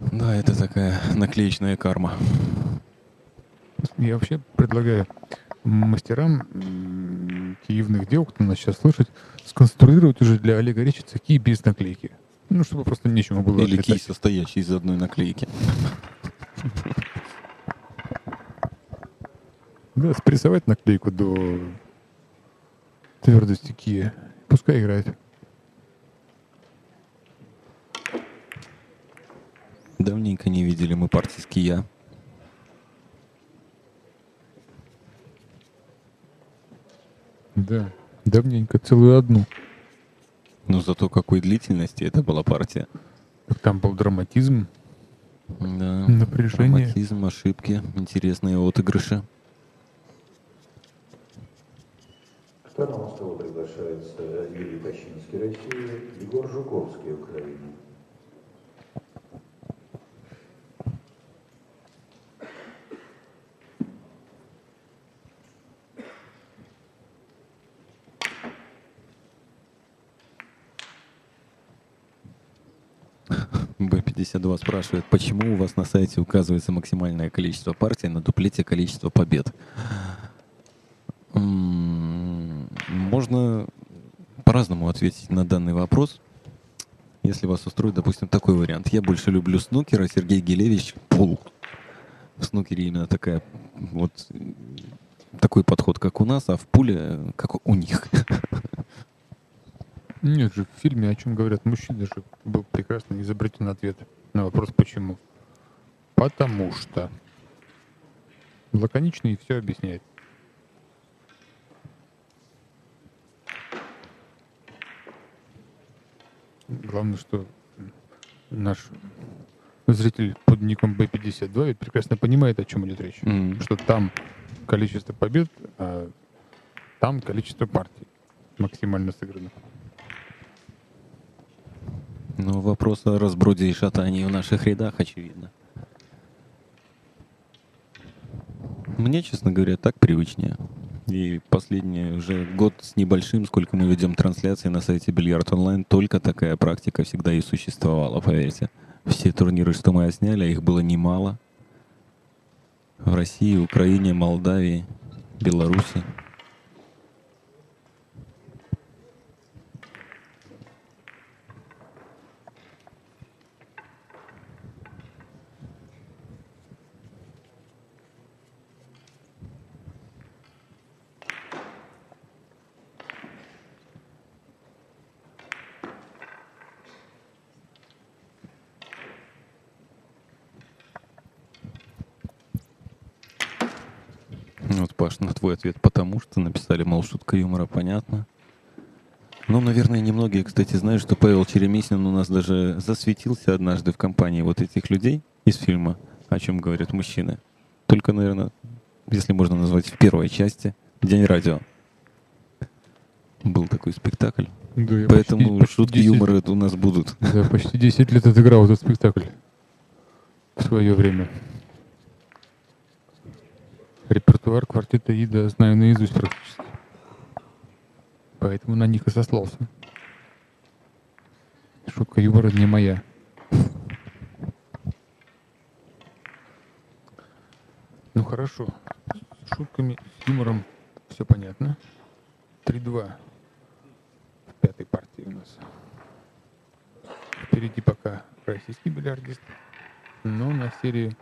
Да, это такая наклеечная карма. Я вообще предлагаю мастерам киевных дел, кто нас сейчас слышит, сконструировать уже для Олега Речица ки без наклейки. Ну, чтобы просто нечему было Или отлетать. кий, состоящий из одной наклейки. Да, спрессовать наклейку до твердости кия. Пускай играет. Давненько не видели мы партии с кия. Да, давненько, целую одну. Но зато какой длительности это была партия. Так Там был драматизм, Да. напряжение. Травматизм, ошибки, интересные отыгрыши. К второму столу приглашается Юрий Тащинский, Россия, Егор Жуковский, Украина. Б-52 спрашивает, почему у вас на сайте указывается максимальное количество партий на дуплете количество побед? Можно по-разному ответить на данный вопрос. Если вас устроит, допустим, такой вариант. Я больше люблю снукер, а Сергей Гелевич — пул. В снукере именно такая вот такой подход, как у нас, а в пуле как у них. Нет же, в фильме, о чем говорят мужчины, же был прекрасно изобретен ответ на вопрос «почему?». Потому что. Лаконично и все объясняет. Главное, что наш зритель под ником B52 ведь прекрасно понимает, о чем идет речь. М. Что там количество побед, а там количество партий максимально сыграно. Ну, вопрос о разброде и шатании в наших рядах, очевидно. Мне, честно говоря, так привычнее. И последний уже год с небольшим, сколько мы ведем трансляции на сайте Бильярд Онлайн, только такая практика всегда и существовала, поверьте. Все турниры, что мы отсняли, а их было немало. В России, Украине, Молдавии, Беларуси. Вот, Паш, на твой ответ потому что написали, мол, шутка юмора, понятно. Ну, наверное, немногие, кстати, знают, что Павел Черемисин у нас даже засветился однажды в компании вот этих людей из фильма «О чем говорят мужчины». Только, наверное, если можно назвать в первой части «День радио». Был такой спектакль. Да, я Поэтому почти- шутки 10 юмора у нас будут. Да, почти 10 лет отыграл этот спектакль в свое время. Репертуар квартета Ида знаю наизусть практически. Поэтому на них и сослался. Шутка юмора не моя. Ну хорошо. С шутками, с юмором все понятно. 3-2 в пятой партии у нас. Впереди пока российский бильярдист. Но на серии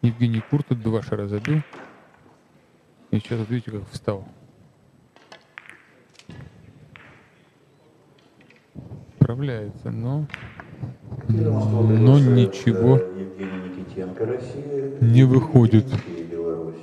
Евгений Куртов два шара забил. И сейчас вот видите, как встал. справляется, но, но ничего не выходит. Тимофей, Беларусь.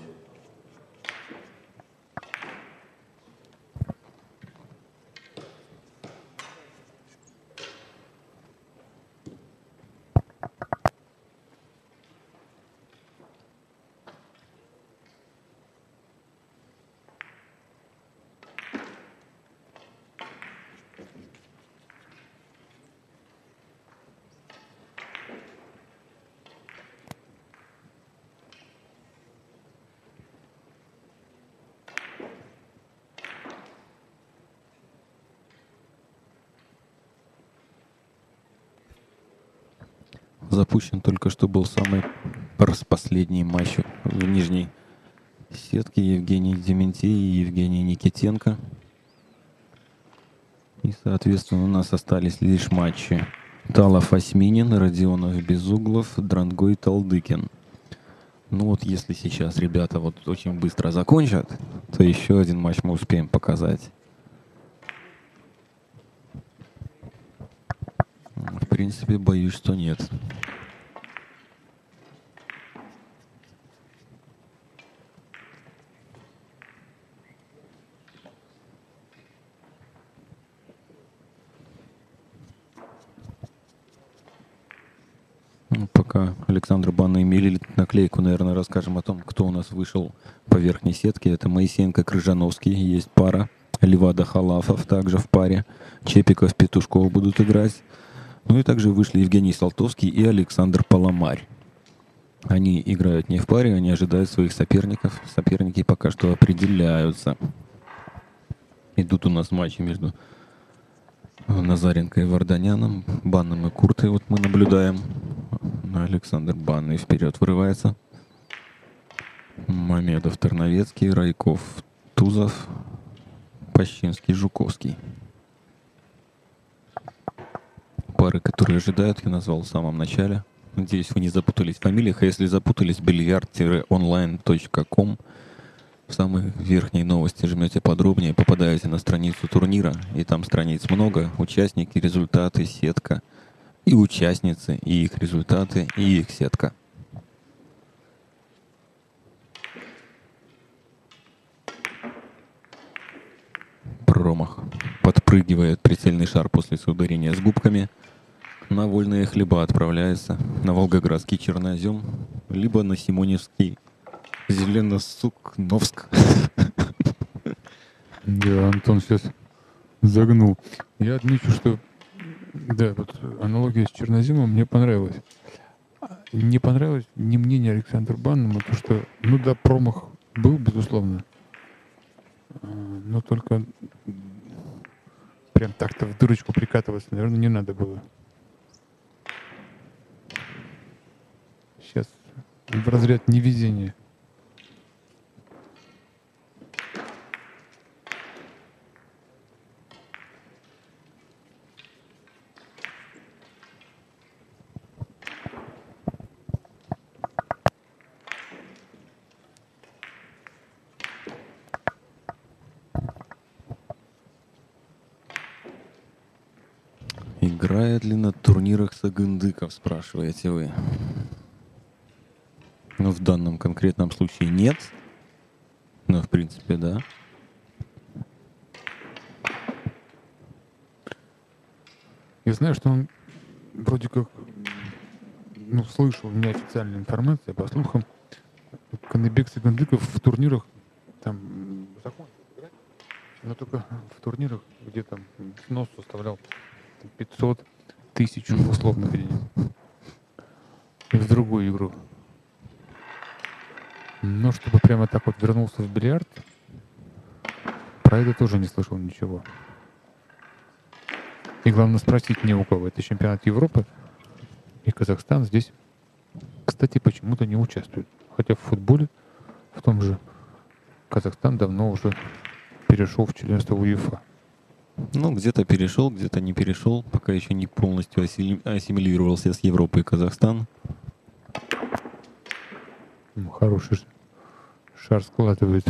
Запущен только что был самый распоследний матч в нижней сетке Евгений Дементей и Евгений Никитенко. И, соответственно, у нас остались лишь матчи Талов Осьминин, Родионов Безуглов, Дрангой Талдыкин. Ну вот если сейчас ребята вот очень быстро закончат, то еще один матч мы успеем показать. В принципе, боюсь, что нет. Ну, Пока Александр Банный мелит наклейку, наверное, расскажем о том, кто у нас вышел по верхней сетке. Это Моисеенко Крыжановский, есть пара. Левада Халафов также в паре. Чепиков Петушков будут играть. Ну и также вышли Евгений Салтовский и Александр Паламарь. Они играют не в паре, они ожидают своих соперников. Соперники пока что определяются. Идут у нас матчи между Назаренко и Варданяном, Банным и Куртой. Вот мы наблюдаем. Александр Банный вперед вырывается. Мамедов, Тарновецкий, Райков, Тузов, Пащинский, Жуковский. Пары, которые ожидают, я назвал в самом начале. Надеюсь, вы не запутались в фамилиях. А если запутались, бильярд-онлайн.ком в самой верхней новости жмете подробнее, попадаете на страницу турнира, и там страниц много, участники, результаты, сетка, и участницы, и их результаты, и их сетка. Промах. Подпрыгивает прицельный шар после соударения с губками. На вольные хлеба отправляется на Волгоградский чернозем, либо на Симоневский Зеленосукновск. Да, Антон сейчас загнул. Я отмечу, что да, вот аналогия с черноземом мне понравилась. А, Не понравилось не мнение Александра Банному, то что, ну да, промах был, безусловно, А, но только прям так-то в дырочку прикатываться, наверное, не надо было. Сейчас в разряд невезения. Играет ли на турнирах Сагындыков, спрашиваете вы? Ну, в данном конкретном случае нет. Но, в принципе, да. Я знаю, что он вроде как, ну, слышал неофициальная информация, по слухам, Каныбек Сагандыков в турнирах там закончил играть, но только в турнирах, где там снос составлял 500 тысяч, условно и в другую игру. Но чтобы прямо так вот вернулся в бильярд, про это тоже не слышал ничего. И главное спросить не у кого. Это чемпионат Европы. И Казахстан здесь, кстати, почему-то не участвует. Хотя в футболе, в том же, Казахстан давно уже перешел в членство УЕФА. Ну, где-то перешел, где-то не перешел, пока еще не полностью ассимилировался с Европой и Казахстан. М, Хороший шар складывает.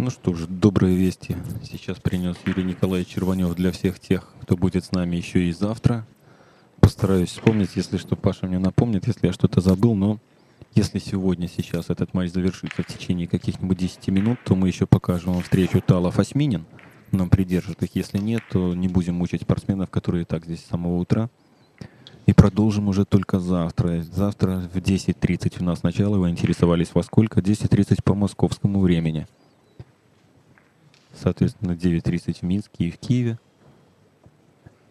Ну что ж, добрые вести. Сейчас принес Юрий Николаевич Черванев для всех тех, кто будет с нами еще и завтра. Постараюсь вспомнить, если что, Паша мне напомнит, если я что-то забыл, но если сегодня, сейчас этот матч завершится в течение каких-нибудь 10 минут, то мы еще покажем вам встречу Талов Осьминин. Нам придержит их. Если нет, то не будем мучить спортсменов, которые и так здесь с самого утра. И продолжим уже только завтра. Завтра в 10.30 у нас начало. Вы интересовались во сколько? 10.30 по московскому времени соответственно, 9.30 в Минске и в Киеве.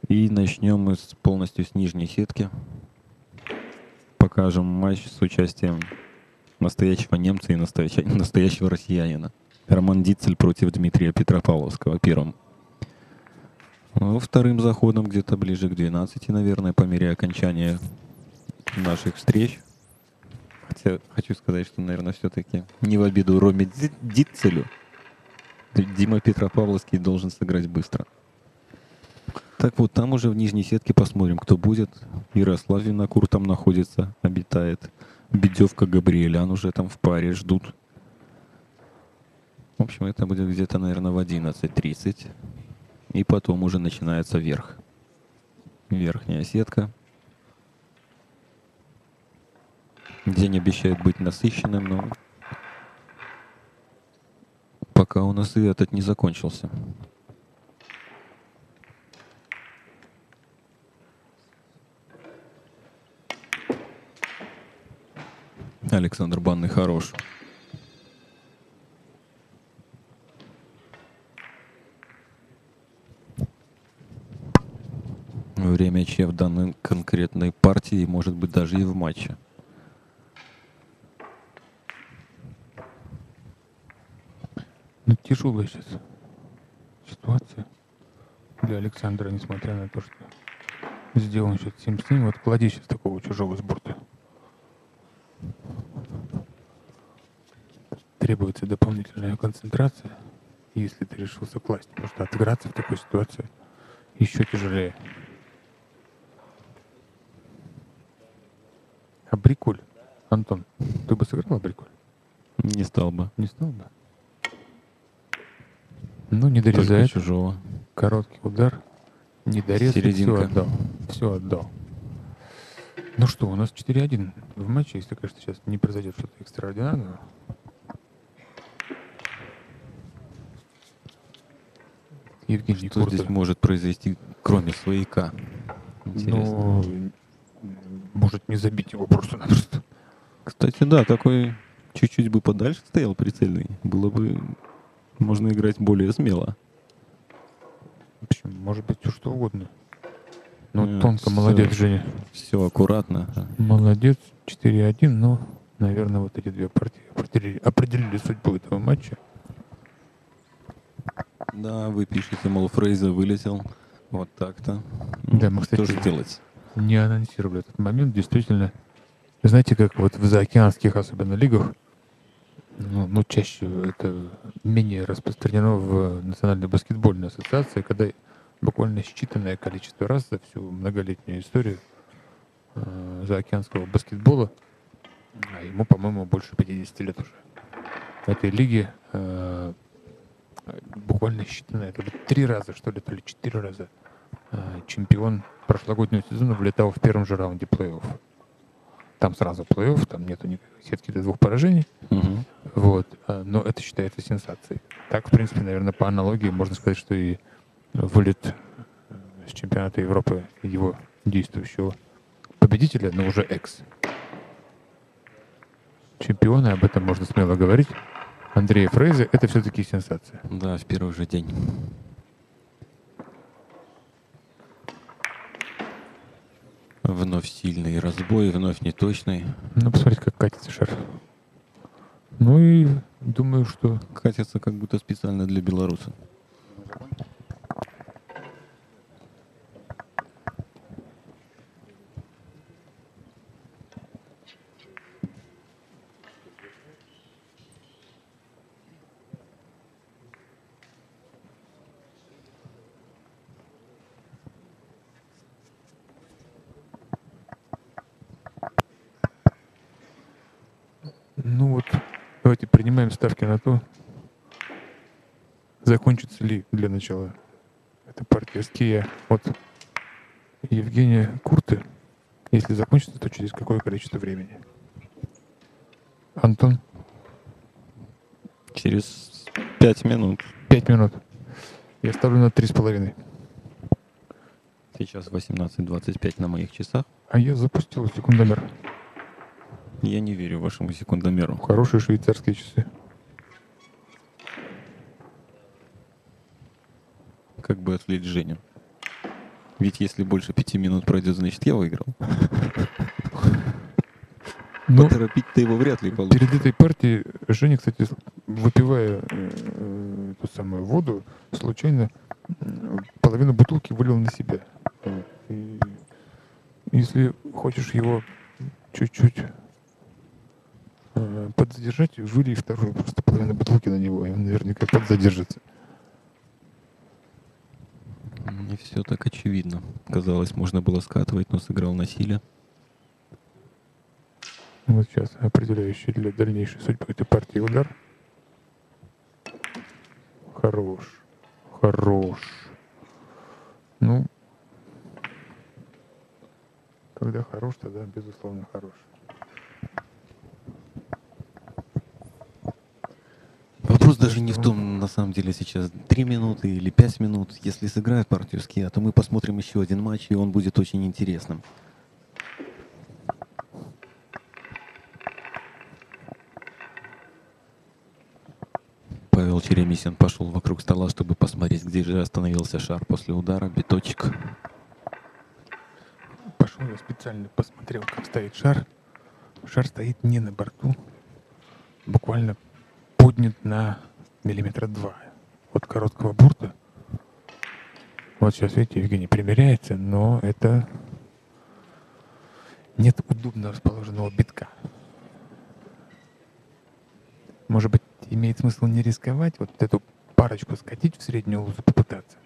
И начнем мы с, полностью с нижней сетки. Покажем матч с участием настоящего немца и настоящего, настоящего россиянина. Роман Дицель против Дмитрия Петропавловского первым. Ну, вторым заходом где-то ближе к 12, наверное, по мере окончания наших встреч. Хотя хочу сказать, что, наверное, все-таки не в обиду Роме Дицелю – Дима Петропавловский должен сыграть быстро. Так вот, там уже в нижней сетке посмотрим, кто будет. Ярослав Винокур там находится, обитает. Бедевка Габриэлян уже там в паре ждут. В общем, это будет где-то, наверное, в 11.30. И потом уже начинается верх. Верхняя сетка. День обещает быть насыщенным, но пока у нас и этот не закончился. Александр Банный хорош. Время Че в данной конкретной партии, может быть, даже и в матче. Ну, тяжелая сейчас ситуация для Александра, несмотря на то, что сделан счет 7 с ним. Вот клади сейчас такого чужого с борта. Требуется дополнительная концентрация, если ты решился класть, потому что отыграться в такой ситуации еще тяжелее. Абрикуль. Антон, ты бы сыграл Абрикуль? Не стал бы. Не стал бы? Ну, не дорезает. Только чужого. Короткий удар. Не дорез. Серединка. Все отдал. Все отдал. Ну что, у нас 4-1 в матче, если, конечно, сейчас не произойдет что-то экстраординарного. Евгений Что Куртов. здесь может произойти, кроме свояка? Интересно. Ну, может не забить его просто-напросто. Кстати, да, такой чуть-чуть бы подальше стоял прицельный. Было бы можно играть более смело. В общем, может быть все что угодно. Ну, Ну, тонко, всё. молодец, Женя. Все аккуратно. Молодец, 4-1, но, наверное, вот эти две партии определили, определили судьбу этого матча. Да, вы пишете, мол, Фрейза вылетел. Вот так-то. Да, мы, кстати, Что же делать? не анонсировали этот момент. Действительно, знаете, как вот в заокеанских особенно лигах, ну, ну, чаще это менее распространено в Национальной баскетбольной ассоциации, когда буквально считанное количество раз за всю многолетнюю историю э, заокеанского баскетбола, а ему, по-моему, больше 50 лет уже, в этой лиге э, буквально считанное, это ли три раза, что ли, то ли четыре раза э, чемпион прошлогоднего сезона влетал в первом же раунде плей-офф. Там сразу плей-офф, там нету никакой сетки до двух поражений. Мгм. Вот. а, Но это считается сенсацией. Так, в принципе, наверное, по аналогии можно сказать, что и вылет э, с чемпионата Европы его действующего победителя, но уже экс. Чемпионы, об этом можно смело говорить. Андрея Фрейзе — это все-таки сенсация. Да, в первый же день. Вновь сильный разбой, вновь неточный. Ну, посмотрите, как катится шар. Ну и думаю, что Катится как будто специально для белоруса. Ну вот, давайте принимаем ставки на то, закончится ли для начала эта партия ския от Евгения Курты. Если закончится, то через какое количество времени? Антон, Через пять минут. пять минут. Я ставлю на три с половиной. Сейчас 18.25 на моих часах. А я запустил секундомер. Я не верю вашему секундомеру. Хорошие швейцарские часы. Отвлечь Женю. Ведь если больше пяти минут пройдет, значит я выиграл. Но Поторопить-то его вряд ли получится. перед этой партией Женя, кстати, выпивая э, эту самую воду, случайно половину бутылки вылил на себя. И если хочешь его чуть-чуть э, подзадержать, вылей вторую просто половину бутылки на него, и он наверняка подзадержится. Не все так очевидно. Казалось, можно было скатывать, но сыграл насилие. Вот сейчас определяющий для дальнейшей судьбы этой партии удар. Хорош. Хорош. Ну, когда хорош, тогда безусловно хорош. Вопрос даже не в том, на самом деле, сейчас 3 минуты или 5 минут. Если сыграют партию ския, то мы посмотрим еще один матч, и он будет очень интересным. Павел Черемисин пошел вокруг стола, чтобы посмотреть, где же остановился шар после удара. Биточек. Пошел я специально посмотрел, как стоит шар. Шар стоит не на борту, буквально поднят на миллиметра два от короткого борта. Вот сейчас, видите, Евгений примеряется, но это нет удобно расположенного битка. Может быть, имеет смысл не рисковать, вот эту парочку скатить в среднюю лузу попытаться.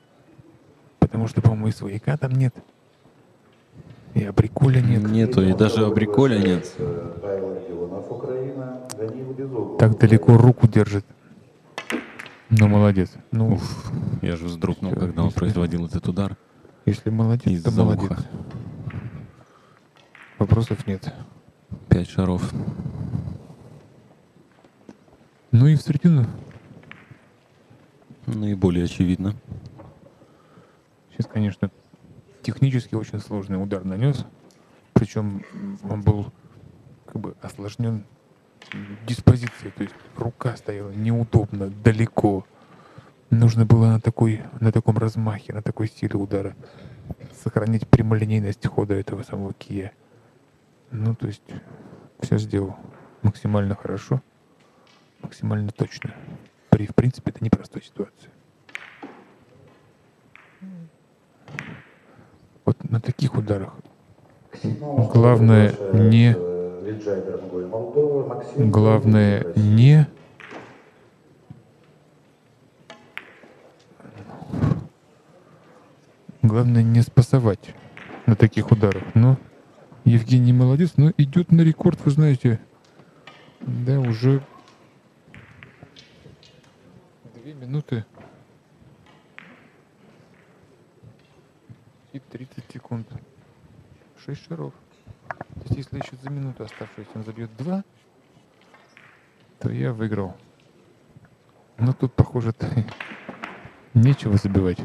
Потому что, по-моему, и свояка там нет. И абриколя нет. Нету, и даже абриколя нет. Так далеко руку держит. Ну, молодец. Ну, Уф, я же вздрогнул, Всё, когда он если- производил этот удар. если молодец, то Из-за молодец. уха. Вопросов нет. Пять шаров. Ну и в середину. Наиболее очевидно. Сейчас, конечно, технически очень сложный удар нанес. Причем он был как бы осложнен диспозицией. То есть рука стояла неудобно, далеко. Нужно было на, такой, на таком размахе, на такой силе удара сохранить прямолинейность хода этого самого кия. Ну, то есть все сделал максимально хорошо, максимально точно. При, в принципе, это непростой ситуации. Вот на таких ударах Главное не- Главное не главное не спасовать на таких ударах. Но Евгений молодец, но идет на рекорд, вы знаете. Да, уже две минуты и 30 секунд. Шесть шаров. То есть, если еще за минуту оставшуюся он забьет два, то я выиграл. Но тут, похоже, нечего забивать.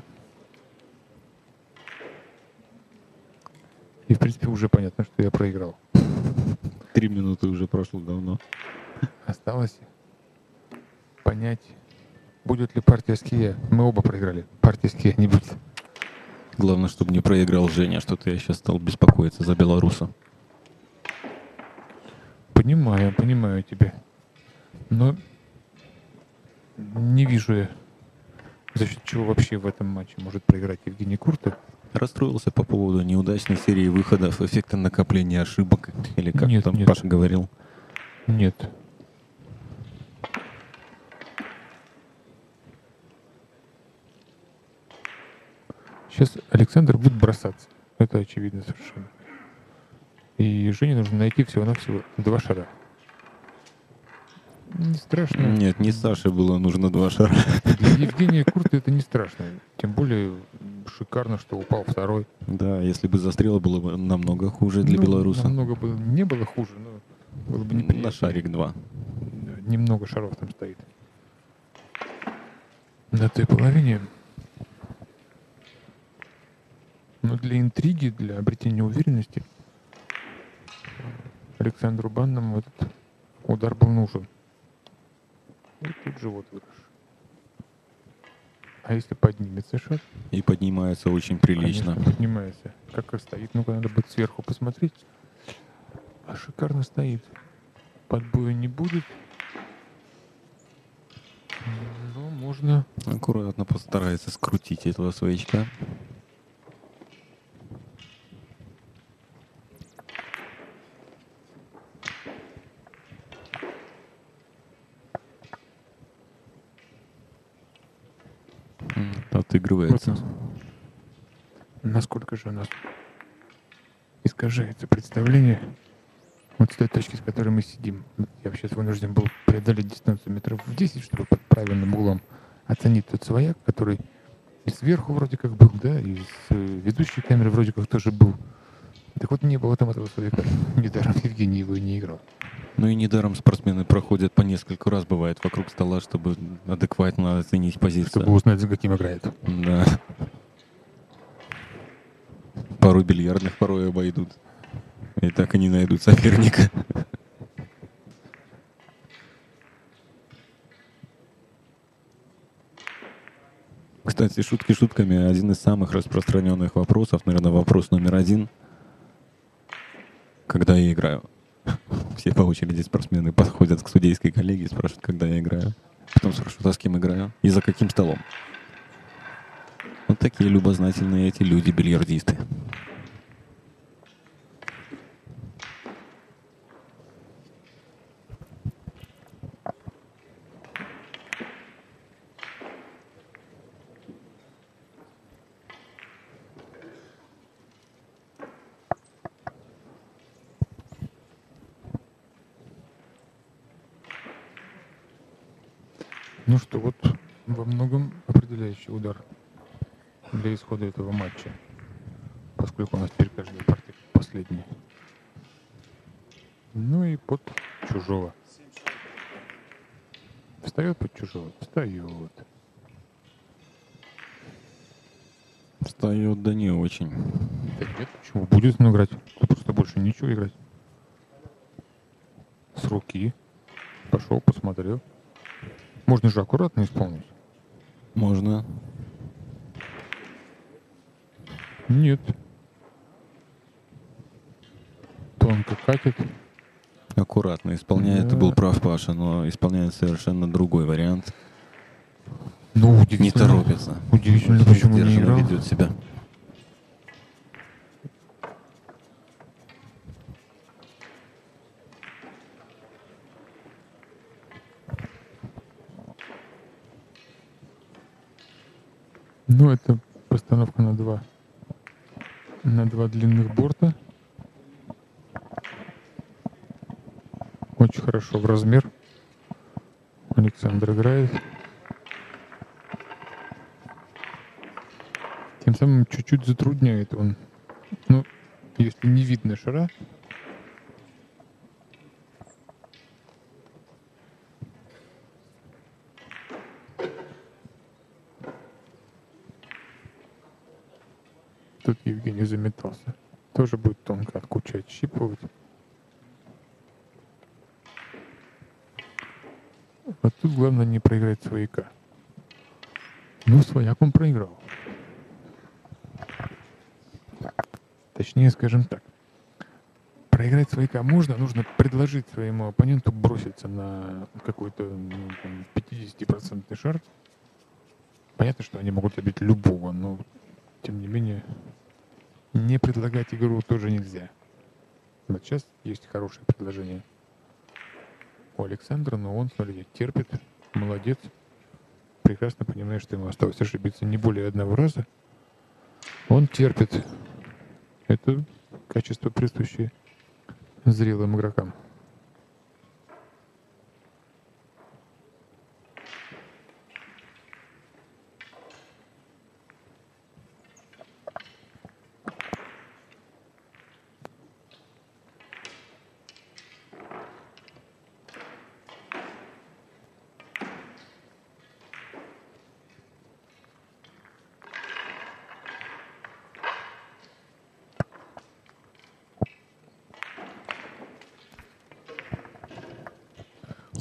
И, в принципе, уже понятно, что я проиграл. Три минуты уже прошло давно. Осталось понять, будет ли партия ския. Мы оба проиграли. Партия ския не будет. Главное, чтобы не проиграл Женя, что-то я сейчас стал беспокоиться за белоруса. Понимаю, понимаю тебя. Но не вижу я, за счет чего вообще в этом матче может проиграть Евгений Курта. Расстроился по поводу неудачной серии выходов, эффекта накопления ошибок, или как Нет, там нет. Паша говорил. Нет. Сейчас Александр будет бросаться. Это очевидно совершенно. И Жене нужно найти всего-навсего два шара. Не страшно. Нет, не Саше было нужно два шара. Для Евгения Курта это не страшно. Тем более шикарно, что упал второй. Да, если бы застрела, было бы намного хуже для Ну, белоруса. Намного было, не было хуже, но было бы неприятно. На шарик 2. Да, Немного шаров там стоит. На той половине. Но для интриги, для обретения уверенности Александру Банному этот удар был нужен. И тут живот вырос. А если поднимется шар? И поднимается очень прилично. Конечно, поднимается. Как и стоит, ну-ка надо будет сверху посмотреть. А шикарно стоит. Подбоя не будет. Но можно... Аккуратно постарается скрутить этого своячка. Отыгрывается. Вот Насколько же у нас искажается представление вот с той точки, с которой мы сидим. Я сейчас вынужден был преодолеть дистанцию метров в 10, чтобы под правильным углом оценить тот свояк, который и сверху вроде как был, да, и с э, ведущей камеры вроде как тоже был. Так вот не было там этого свояка. Недаром Евгений его и не играл. Ну и недаром спортсмены проходят по несколько раз, бывает, вокруг стола, чтобы адекватно оценить позицию. Чтобы узнать, за каким играет. Да. Пару бильярдных порой обойдут. И так и не найдут соперника. Кстати, шутки шутками. Один из самых распространенных вопросов, наверное, вопрос номер один. Когда я играю? Все по очереди спортсмены подходят к судейской коллеге и спрашивают, когда я играю. Потом спрашивают, а с кем играю? И за каким столом? Вот такие любознательные эти люди, бильярдисты. Ну что, вот во многом определяющий удар для исхода этого матча, поскольку у нас теперь каждая партия последняя. Ну и под чужого. Встает под чужого? Встает. Встает, да не очень. Да нет, почему? Будет он играть. Да просто больше ничего играть. С руки. Пошел, посмотрел. Можно же аккуратно исполнить. Можно. Нет. Тонко катит. Аккуратно исполняет. Ты был Да. прав, Паша, но исполняет совершенно другой вариант. Ну, Не торопится. Удивительно, почему не играл. ведет себя. Ну, это постановка на два. На два длинных борта. Очень хорошо в размер. Александр играет. Тем самым чуть-чуть затрудняет он. Ну, если не видно шара, Тут Евгений заметался. Тоже будет тонко от кучи отщипывать. А тут главное не проиграть свояка. Ну, свояк он проиграл. Точнее, скажем так. Проиграть свояка можно, нужно предложить своему оппоненту броситься на какой-то ну, там, 50% шар. Понятно, что они могут забить любого, но тем не менее не предлагать игру тоже нельзя. Вот сейчас есть хорошее предложение у Александра, но он, смотрите, терпит, молодец, прекрасно понимает, что ему осталось ошибиться не более одного раза. Он терпит. Это качество, присущее зрелым игрокам.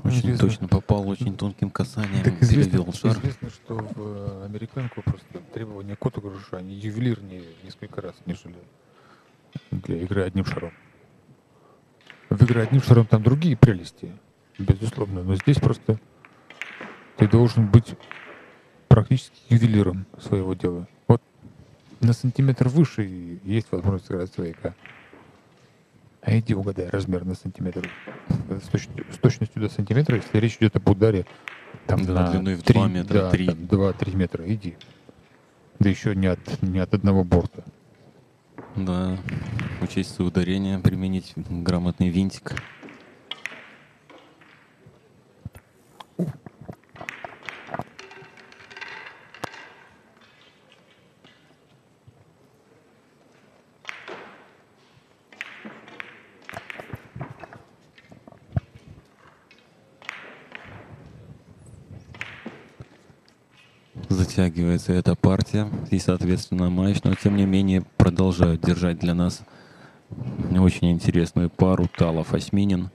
Очень Известно. точно попал, очень тонким касанием, Так известно, перевел шар. известно, что в э, американку просто требования к отыгрышу, они ювелирнее несколько раз, нежели для игры одним шаром. В игре одним шаром там другие прелести, безусловно, но здесь просто ты должен быть практически ювелиром своего дела. Вот на сантиметр выше и есть возможность сыграть свояка. А иди угадай размер на сантиметр. С, точ- с точностью до сантиметра, если речь идет об ударе там Да, на длиной в три- два метра, да, три. там 2-3 метра, иди. Да еще не от, не от одного борта. Да, учесть соударение, применить грамотный винтик. Затягивается эта партия и, соответственно, матч, но тем не менее продолжают держать для нас очень интересную пару Талов Осьминин.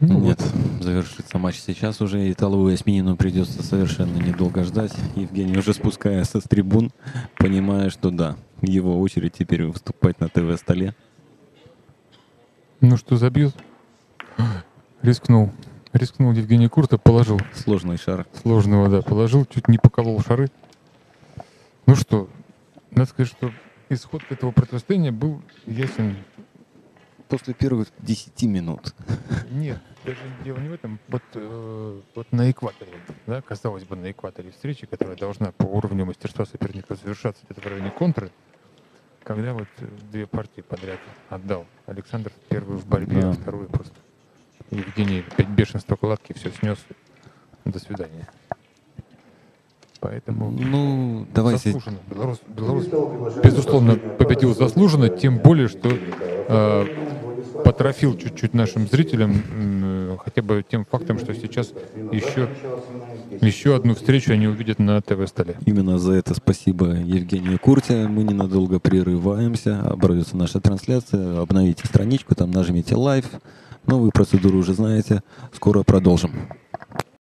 Ну Нет, завершится матч сейчас уже, и Талову и Осьминину придется совершенно недолго ждать. Евгений уже спускается с трибун, понимая, что да, его очередь теперь выступать на ТВ-столе. Ну что, забьет? Рискнул. Рискнул Евгений Курта, положил Сложный шар. сложного, да, положил, чуть не поколол шары. Ну что, надо сказать, что исход этого противостояния был ясен. После первых 10 минут. Нет, даже дело не в этом. Вот, э, вот на экваторе, да, казалось бы, на экваторе встречи, которая должна по уровню мастерства соперника завершаться где-то в районе контры, когда вот две партии подряд отдал. Александр первый в борьбе, Да. а второй просто. Евгений опять бешенство кладки, все снес. До свидания. Поэтому Ну, давайте заслуженно. Белорус, Беларусь, безусловно, победил заслуженно, тем более, что э, потрофил чуть-чуть нашим зрителям э, хотя бы тем фактом, что сейчас еще, еще одну встречу они увидят на ТВ-столе. Именно за это спасибо Евгению Курте. Мы ненадолго прерываемся. Обрезается наша трансляция. Обновите страничку, там нажмите live. Новую процедуру уже знаете. Скоро продолжим.